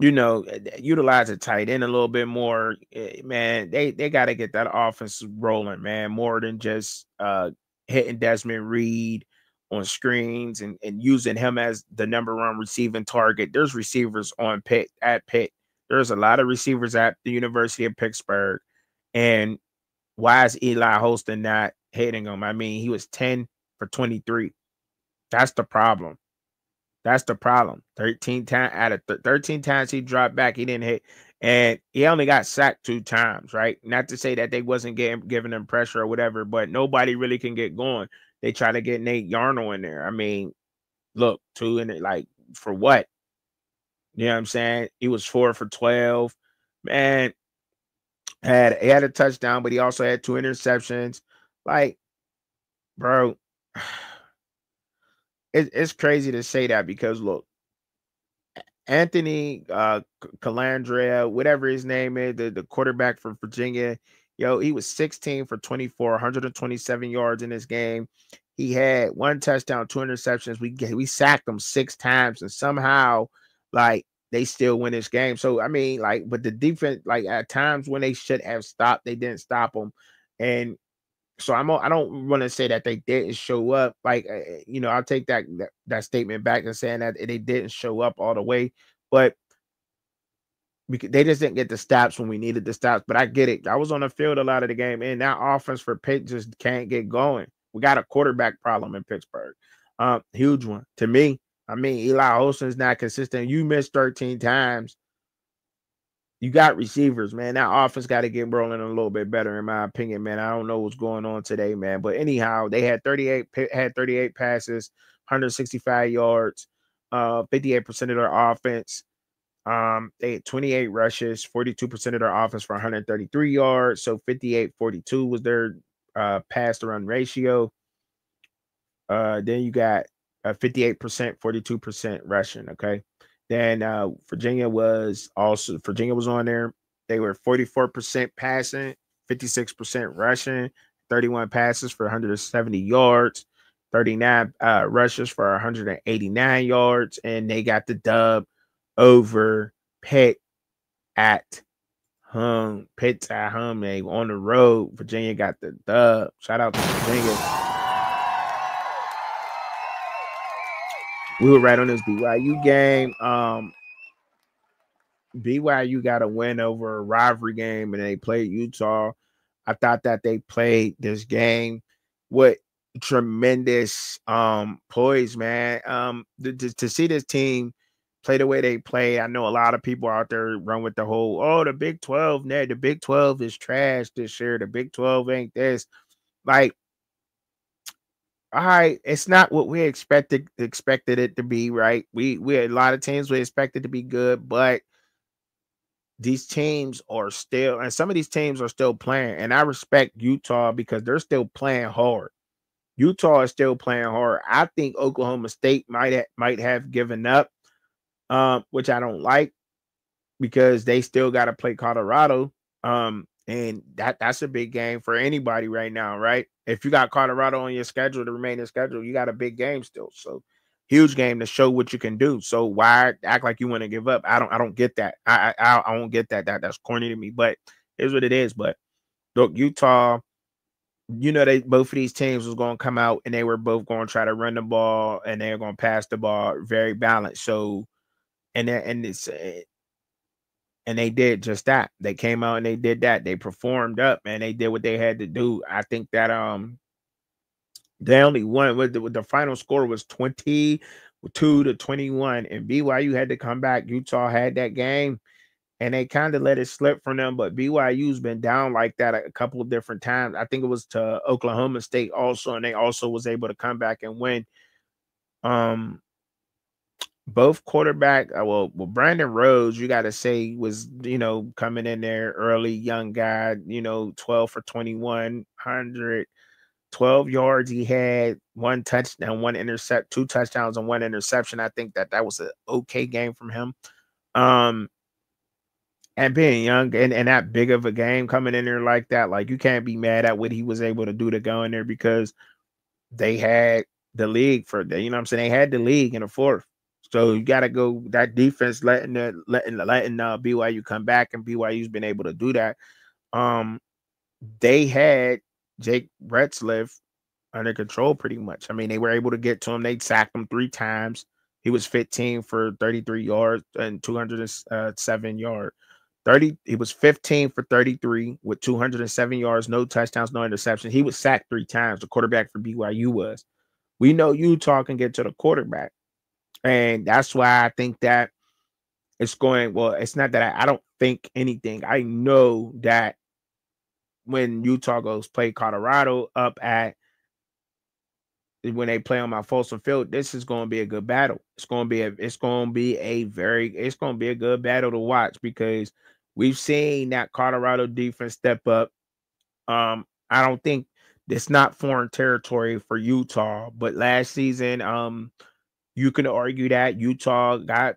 you know, eh, utilize a tight end a little bit more. Eh, man, they they got to get that offense rolling, man, more than just uh hitting Desmond Reid on screens and, and using him as the number one receiving target. There's receivers on Pitt at Pitt. There's a lot of receivers at the University of Pittsburgh. And why is Eli Holstein not hitting him? I mean, he was 10 for 23. That's the problem. That's the problem. 13 times out of th- 13 times he dropped back, he didn't hit. And he only got sacked two times, right? Not to say that they wasn't getting giving him pressure or whatever, but nobody really can get going. They try to get Nate Yarnell in there. I mean, look, two in it, like for what? You know what I'm saying? He was four for 12. Man, had he had a touchdown, but he also had two interceptions. Like, bro, it, it's crazy to say that because look, Anthony uh Colandrea, whatever his name is, the, the quarterback for Virginia, yo, he was 16 for 24, 127 yards in this game. He had one touchdown, two interceptions. We we sacked him six times, and somehow, like they still win this game. So I mean, like, but the defense, like at times when they should have stopped, they didn't stop them. And so I'm I don't want to say that they didn't show up. Like eh, eh, you know, I'll take that, that that statement back and saying that they didn't show up all the way, but they just didn't get the stops when we needed the stops. But I get it. I was on the field a lot of the game, and that offense for Pitt just can't get going. We got a quarterback problem in Pittsburgh. Um, huge one to me. I mean, Eli Holstein's not consistent. You missed 13 times you got receivers, man. That offense got to get rolling a little bit better, in my opinion, man. I don't know what's going on today, man. But anyhow, they had 38 had 38 passes, 165 yards, uh, 58% of their offense. Um, they had 28 rushes, 42% of their offense for 133 yards. So 58-42 was their uh pass to run ratio. Uh, then you got a 58%, 42% rushing. Okay. Then uh, Virginia was also Virginia was on there. They were 44% passing, 56% rushing, 31 passes for 170 yards, 39 uh, rushes for 189 yards, and they got the dub over Pitt at home. Pitt's at home. They on the road. Virginia got the dub. Shout out to Virginia. We were right on this BYU game. Um, BYU got a win over a rivalry game and they played Utah. I thought that they played this game with tremendous um poise, man. Um, to, to see this team play the way they play, I know a lot of people out there run with the whole oh the Big 12, Ned, the Big 12 is trash this year. The Big 12 ain't this. Like all right, it's not what we expected expected it to be, right? We we had a lot of teams we expected to be good, but these teams are still and some of these teams are still playing. And I respect Utah because they're still playing hard. Utah is still playing hard. I think Oklahoma State might ha- might have given up, um, which I don't like because they still got to play Colorado. Um, and that that's a big game for anybody right now, right? If you got Colorado on your schedule, the remaining schedule, you got a big game still. So huge game to show what you can do. So why act like you want to give up? I don't I don't get that. I I I don't get that. That that's corny to me, but it's what it is. But look, Utah, you know, they both of these teams was going to come out and they were both going to try to run the ball and they're going to pass the ball very balanced. So and that, and it's eh, and they did just that. They came out and they did that. They performed up and they did what they had to do. I think that um they only won with the, the final score was 22 to 21, and BYU had to come back. Utah had that game, and they kind of let it slip from them. But BYU's been down like that a couple of different times. I think it was to Oklahoma State also, and they also was able to come back and win. Um, both quarterback, uh, well, well, Brandon Rose, you got to say was you know coming in there early, young guy, you know, twelve for twenty one hundred 12 yards he had, one touchdown, one intercept, two touchdowns and one interception. I think that that was an okay game from him. Um and being young and, and that big of a game coming in there like that, like you can't be mad at what he was able to do to go in there because they had the league for you know I'm saying? They had the league in the fourth. So you got to go that defense letting the letting letting uh, BYU come back and BYU's been able to do that. Um, they had Jake Retzlaff under control pretty much. I mean, they were able to get to him. They sacked him three times. He was 15 for 33 yards and 207 yards. 30, he was 15 for 33 with 207 yards, no touchdowns, no interceptions. He was sacked three times. The quarterback for BYU was. We know Utah can get to the quarterback. And that's why I think that it's going, well, it's not that I, I don't think anything. I know that when Utah goes play Colorado up at when they play on my Folsom Field, this is going to be a good battle. It's going to be a it's going to be a very it's going to be a good battle to watch because we've seen that Colorado defense step up. Um, I don't think it's not foreign territory for Utah, but last season, um, you can argue that Utah got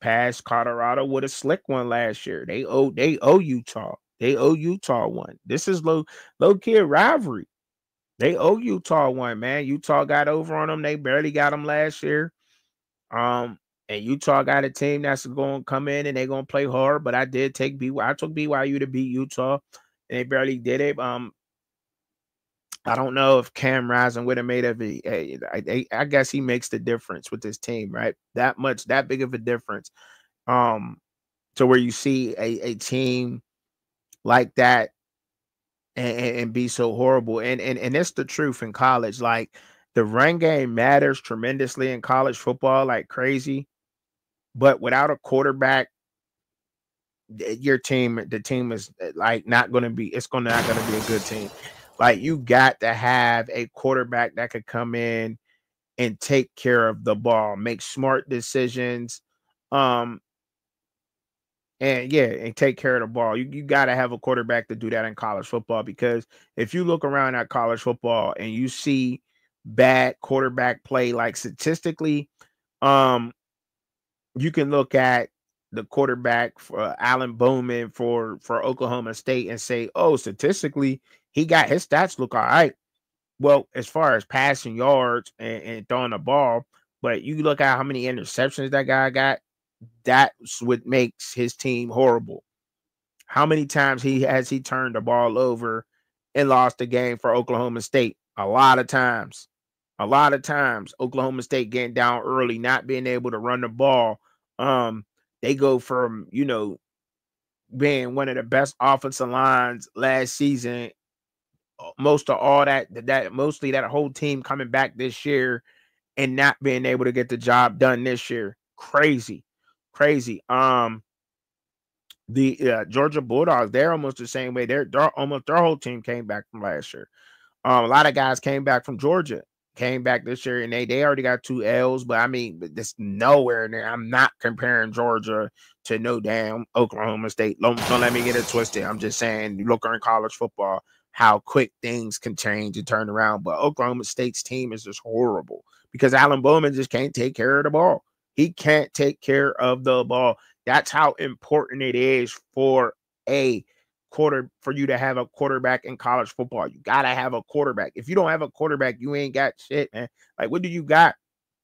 past Colorado with a slick one last year. They owe they owe Utah. They owe Utah one. This is low low key rivalry. They owe Utah one, man. Utah got over on them. They barely got them last year. Um, and Utah got a team that's going to come in and they're going to play hard. But I did take BYU. I took BYU to beat Utah, and they barely did it. Um, I don't know if Cam Rising would have made every. I, I, I guess he makes the difference with this team, right? That much, that big of a difference. Um, to where you see a, a team like that and, and be so horrible. And and and it's the truth in college. Like the run game matters tremendously in college football, like crazy. But without a quarterback, your team, the team is eh, like not going to be. It's going not going to be a good team. Like you got to have a quarterback that could come in and take care of the ball, make smart decisions. Um, and yeah, and take care of the ball. You you got to have a quarterback to do that in college football because if you look around at college football and you see bad quarterback play, like statistically, um, you can look at the quarterback for Alan Bowman for for Oklahoma State and say, oh, statistically, he got his stats look all right. Well, as far as passing yards and, and throwing the ball, but you look at how many interceptions that guy got that's what makes his team horrible. How many times he has he turned the ball over and lost the game for Oklahoma State? A lot of times. A lot of times Oklahoma State getting down early, not being able to run the ball. Um, they go from, you know, being one of the best offensive lines last season, most of all that that mostly that whole team coming back this year and not being able to get the job done this year. Crazy crazy. Um, the uh, Georgia Bulldogs, they're almost the same way. They're, almost their whole team came back from last year. Um, a lot of guys came back from Georgia, came back this year, and they they already got two L's. But I mean, there's nowhere near. I'm not comparing Georgia to no damn Oklahoma State. Don't, don't let me get it twisted. I'm just saying, look in college football, how quick things can change and turn around. But Oklahoma State's team is just horrible because Alan Bowman just can't take care of the ball. He can't take care of the ball. That's how important it is for a quarter for you to have a quarterback in college football. You gotta have a quarterback. If you don't have a quarterback, you ain't got shit, man. Like, what do you got?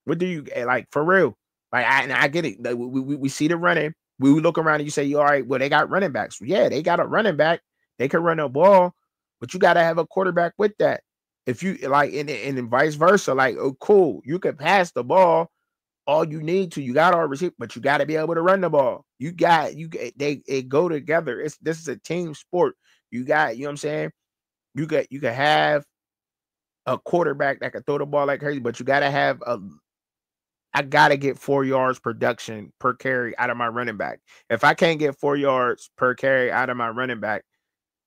What do you eh, like for real? Like, I, and I get it. Like, we, we, we see the running. We look around and you say, all right, well, they got running backs. Yeah, they got a running back. They can run a ball, but you got to have a quarterback with that. If you like, and, and vice versa, like, oh, cool, you can pass the ball, all you need to. You got all receive, but you got to be able to run the ball. You got you they it go together. It's this is a team sport. You got you know what I'm saying. You got you can have a quarterback that can throw the ball like crazy, but you got to have a I gotta get four yards production per carry out of my running back. If I can't get four yards per carry out of my running back,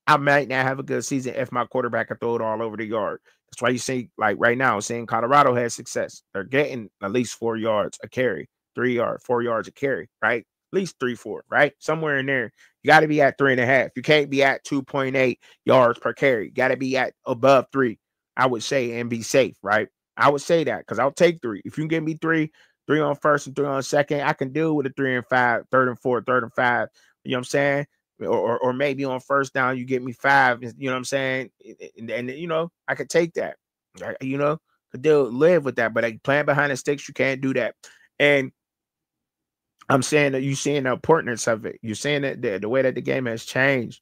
I might not have a good season if my quarterback can throw it all over the yard. That's why you see, like right now, seeing Colorado has success. They're getting at least four yards a carry, three yards, four yards a carry, right? At least three, four, right? Somewhere in there. You got to be at three and a half. You can't be at 2.8 yards per carry. Got to be at above three, I would say, and be safe, right? I would say that because I'll take three. If you can give me three, three on first and three on second, I can deal with a three and five, third and four, third and five. You know what I'm saying? Or, or, maybe on first down, you get me five. You know what I'm saying? And, and you know, I could take that. You know, could deal live with that. But like playing behind the sticks, you can't do that. And I'm saying that you're seeing the importance of it. You're seeing that the, the way that the game has changed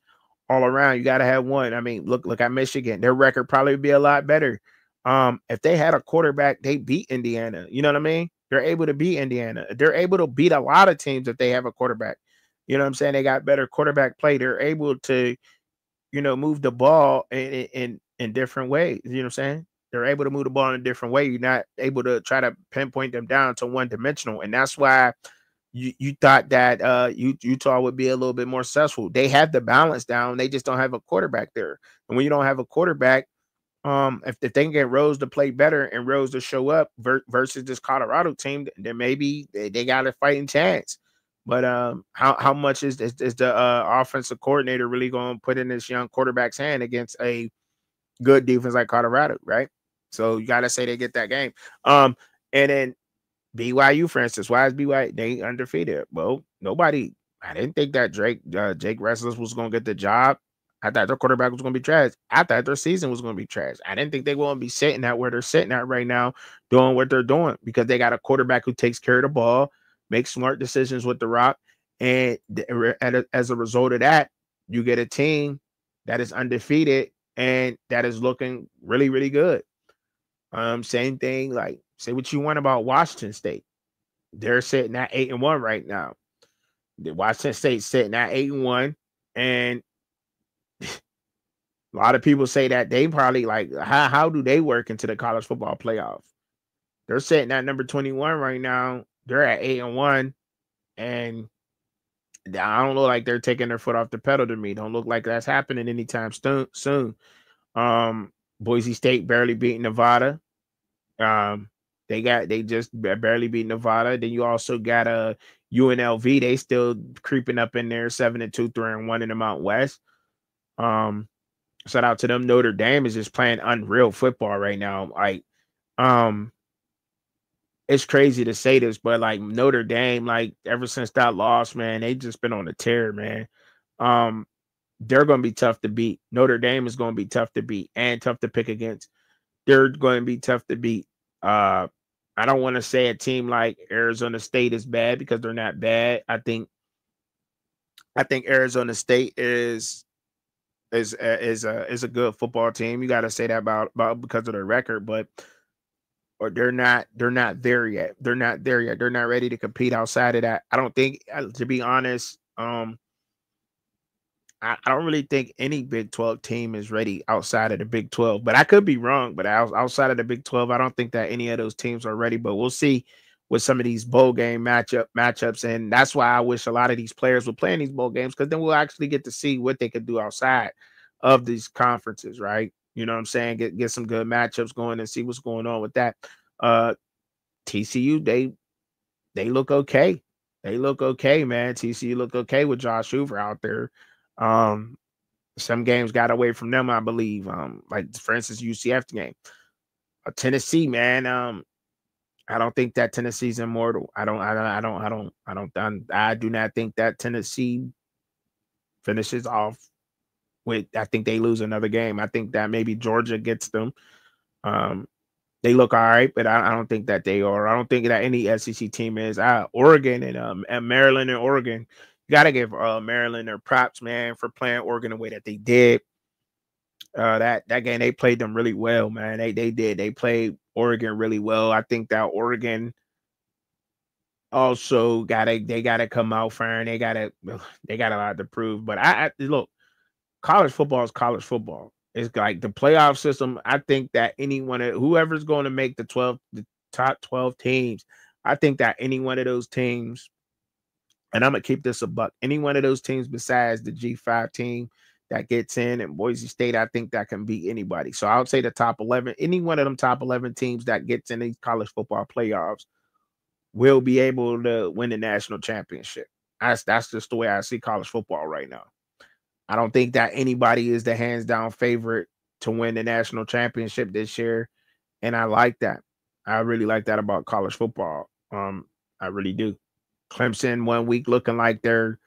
all around. You got to have one. I mean, look, look at Michigan. Their record probably would be a lot better. Um, if they had a quarterback, they beat Indiana. You know what I mean? They're able to beat Indiana. They're able to beat a lot of teams if they have a quarterback. You know what I'm saying? They got better quarterback play. They're able to, you know, move the ball in in, in different ways. You know what I'm saying? They're able to move the ball in a different way. You're not able to try to pinpoint them down to one dimensional, and that's why you, you thought that uh, Utah would be a little bit more successful. They have the balance down. They just don't have a quarterback there. And when you don't have a quarterback, um, if, if they can get Rose to play better and Rose to show up ver- versus this Colorado team, then maybe they, they got a fighting chance. But um, how how much is is, is the uh, offensive coordinator really going to put in this young quarterback's hand against a good defense like Colorado, right? So you got to say they get that game. Um, and then BYU, for instance, why is BYU they undefeated? Well, nobody. I didn't think that Drake uh, Jake Ressler was going to get the job. I thought their quarterback was going to be trash. I thought their season was going to be trash. I didn't think they were going to be sitting at where they're sitting at right now, doing what they're doing because they got a quarterback who takes care of the ball, makes smart decisions with the rock, and as a result of that, you get a team that is undefeated and that is looking really, really good. Um, same thing, like Say what you want about Washington State. They're sitting at eight and one right now. The Washington State sitting at eight and one, and a lot of people say that they probably like how how do they work into the college football playoff? They're sitting at number twenty one right now. They're at eight and one, and I don't look like they're taking their foot off the pedal to me. Don't look like that's happening anytime soon. Um, Boise State barely beat Nevada. Um, they got they just barely beat Nevada. Then you also got a uh, UNLV. They still creeping up in there, seven and two, three and one in the Mount West. Um, shout out to them. Notre Dame is just playing unreal football right now. Like, um, it's crazy to say this, but like Notre Dame, like ever since that loss, man, they just been on a tear, man. Um, they're going to be tough to beat. Notre Dame is going to be tough to beat and tough to pick against. They're going to be tough to beat. Uh, I don't want to say a team like Arizona State is bad because they're not bad. I think I think Arizona State is is uh, is a is a good football team. You got to say that about about because of their record, but or they're not they're not there yet. They're not there yet. They're not ready to compete outside of that. I don't think, uh, to be honest, um, I, I don't really think any Big 12 team is ready outside of the Big 12, but I could be wrong. But outside of the Big 12, I don't think that any of those teams are ready. But we'll see with some of these bowl game matchup matchups, and that's why I wish a lot of these players would play in these bowl games because then we'll actually get to see what they could do outside of these conferences, right? You know what I'm saying? Get get some good matchups going and see what's going on with that. Uh TCU, they they look okay. They look okay, man. TCU look okay with Josh Hoover out there. Um, some games got away from them, I believe. Um, like for instance, UCF game. Uh, Tennessee, man. Um, I don't think that Tennessee's immortal. I don't. I don't. I don't. I don't. I don't. I do not think that Tennessee finishes off with. I think they lose another game. I think that maybe Georgia gets them. Um, they look all right, but I, I don't think that they are. I don't think that any SEC team is. Oregon and um and Maryland and Oregon you got to give uh, Maryland their props, man, for playing Oregon the way that they did. Uh, that that game they played them really well, man. They they did. They played Oregon really well. I think that Oregon also got to they got to come out firing. They got to they got a lot to prove. But I, I look, college football is college football. It's like the playoff system. I think that anyone, whoever's going to make the twelve, the top twelve teams, I think that any one of those teams, and I'm gonna keep this a buck, any one of those teams besides the G5 team that gets in and Boise State, I think that can beat anybody. So I would say the top 11, any one of them top 11 teams that gets in these college football playoffs will be able to win the national championship. That's that's just the way I see college football right now. I don't think that anybody is the hands down favorite to win the national championship this year. And I like that. I really like that about college football. Um, I really do. Clemson one week looking like they're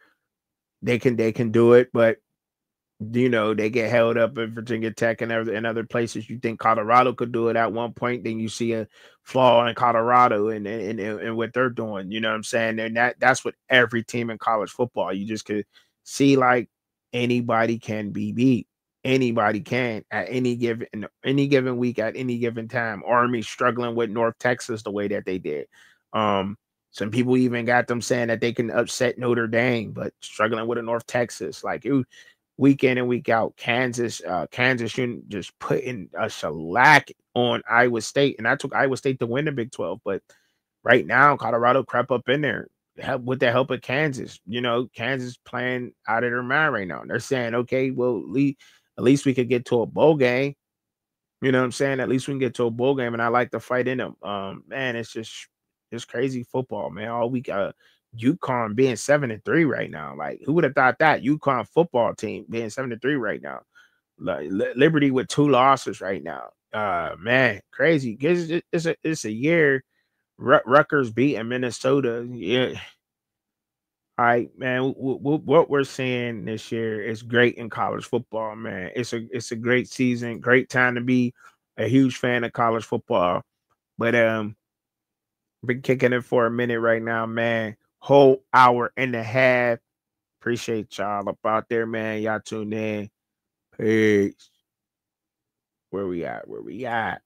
they can they can do it, but you know they get held up at Virginia Tech and other and other places. You think Colorado could do it at one point, then you see a flaw in Colorado and and, and, and what they're doing. You know what I'm saying? And that that's what every team in college football. You just could see like anybody can be beat. Anybody can at any given any given week at any given time. Army struggling with North Texas the way that they did. Um, some people even got them saying that they can upset Notre Dame, but struggling with a North Texas, like it, week in and week out. Kansas, uh, Kansas shouldn't just putting a shellac on Iowa State, and I took Iowa State to win the Big Twelve, but right now Colorado crept up in there help with the help of Kansas. You know, Kansas playing out of their mind right now. And They're saying, okay, well, at least we could get to a bowl game. You know what I'm saying? At least we can get to a bowl game, and I like to fight in them. Um, man, it's just it's crazy football, man. All week, uh, UConn being seven and three right now. Like, who would have thought that UConn football team being seven and three right now? Liberty with two losses right now. Uh, man, crazy. It's a it's a year Rutgers beating Minnesota. Yeah. All right, man. W- w- what we're seeing this year is great in college football, man. It's a it's a great season, great time to be a huge fan of college football. But um, been kicking it for a minute right now, man. Whole hour and a half. Appreciate y'all up out there, man. Y'all tune in. Peace. Where we at? Where we at?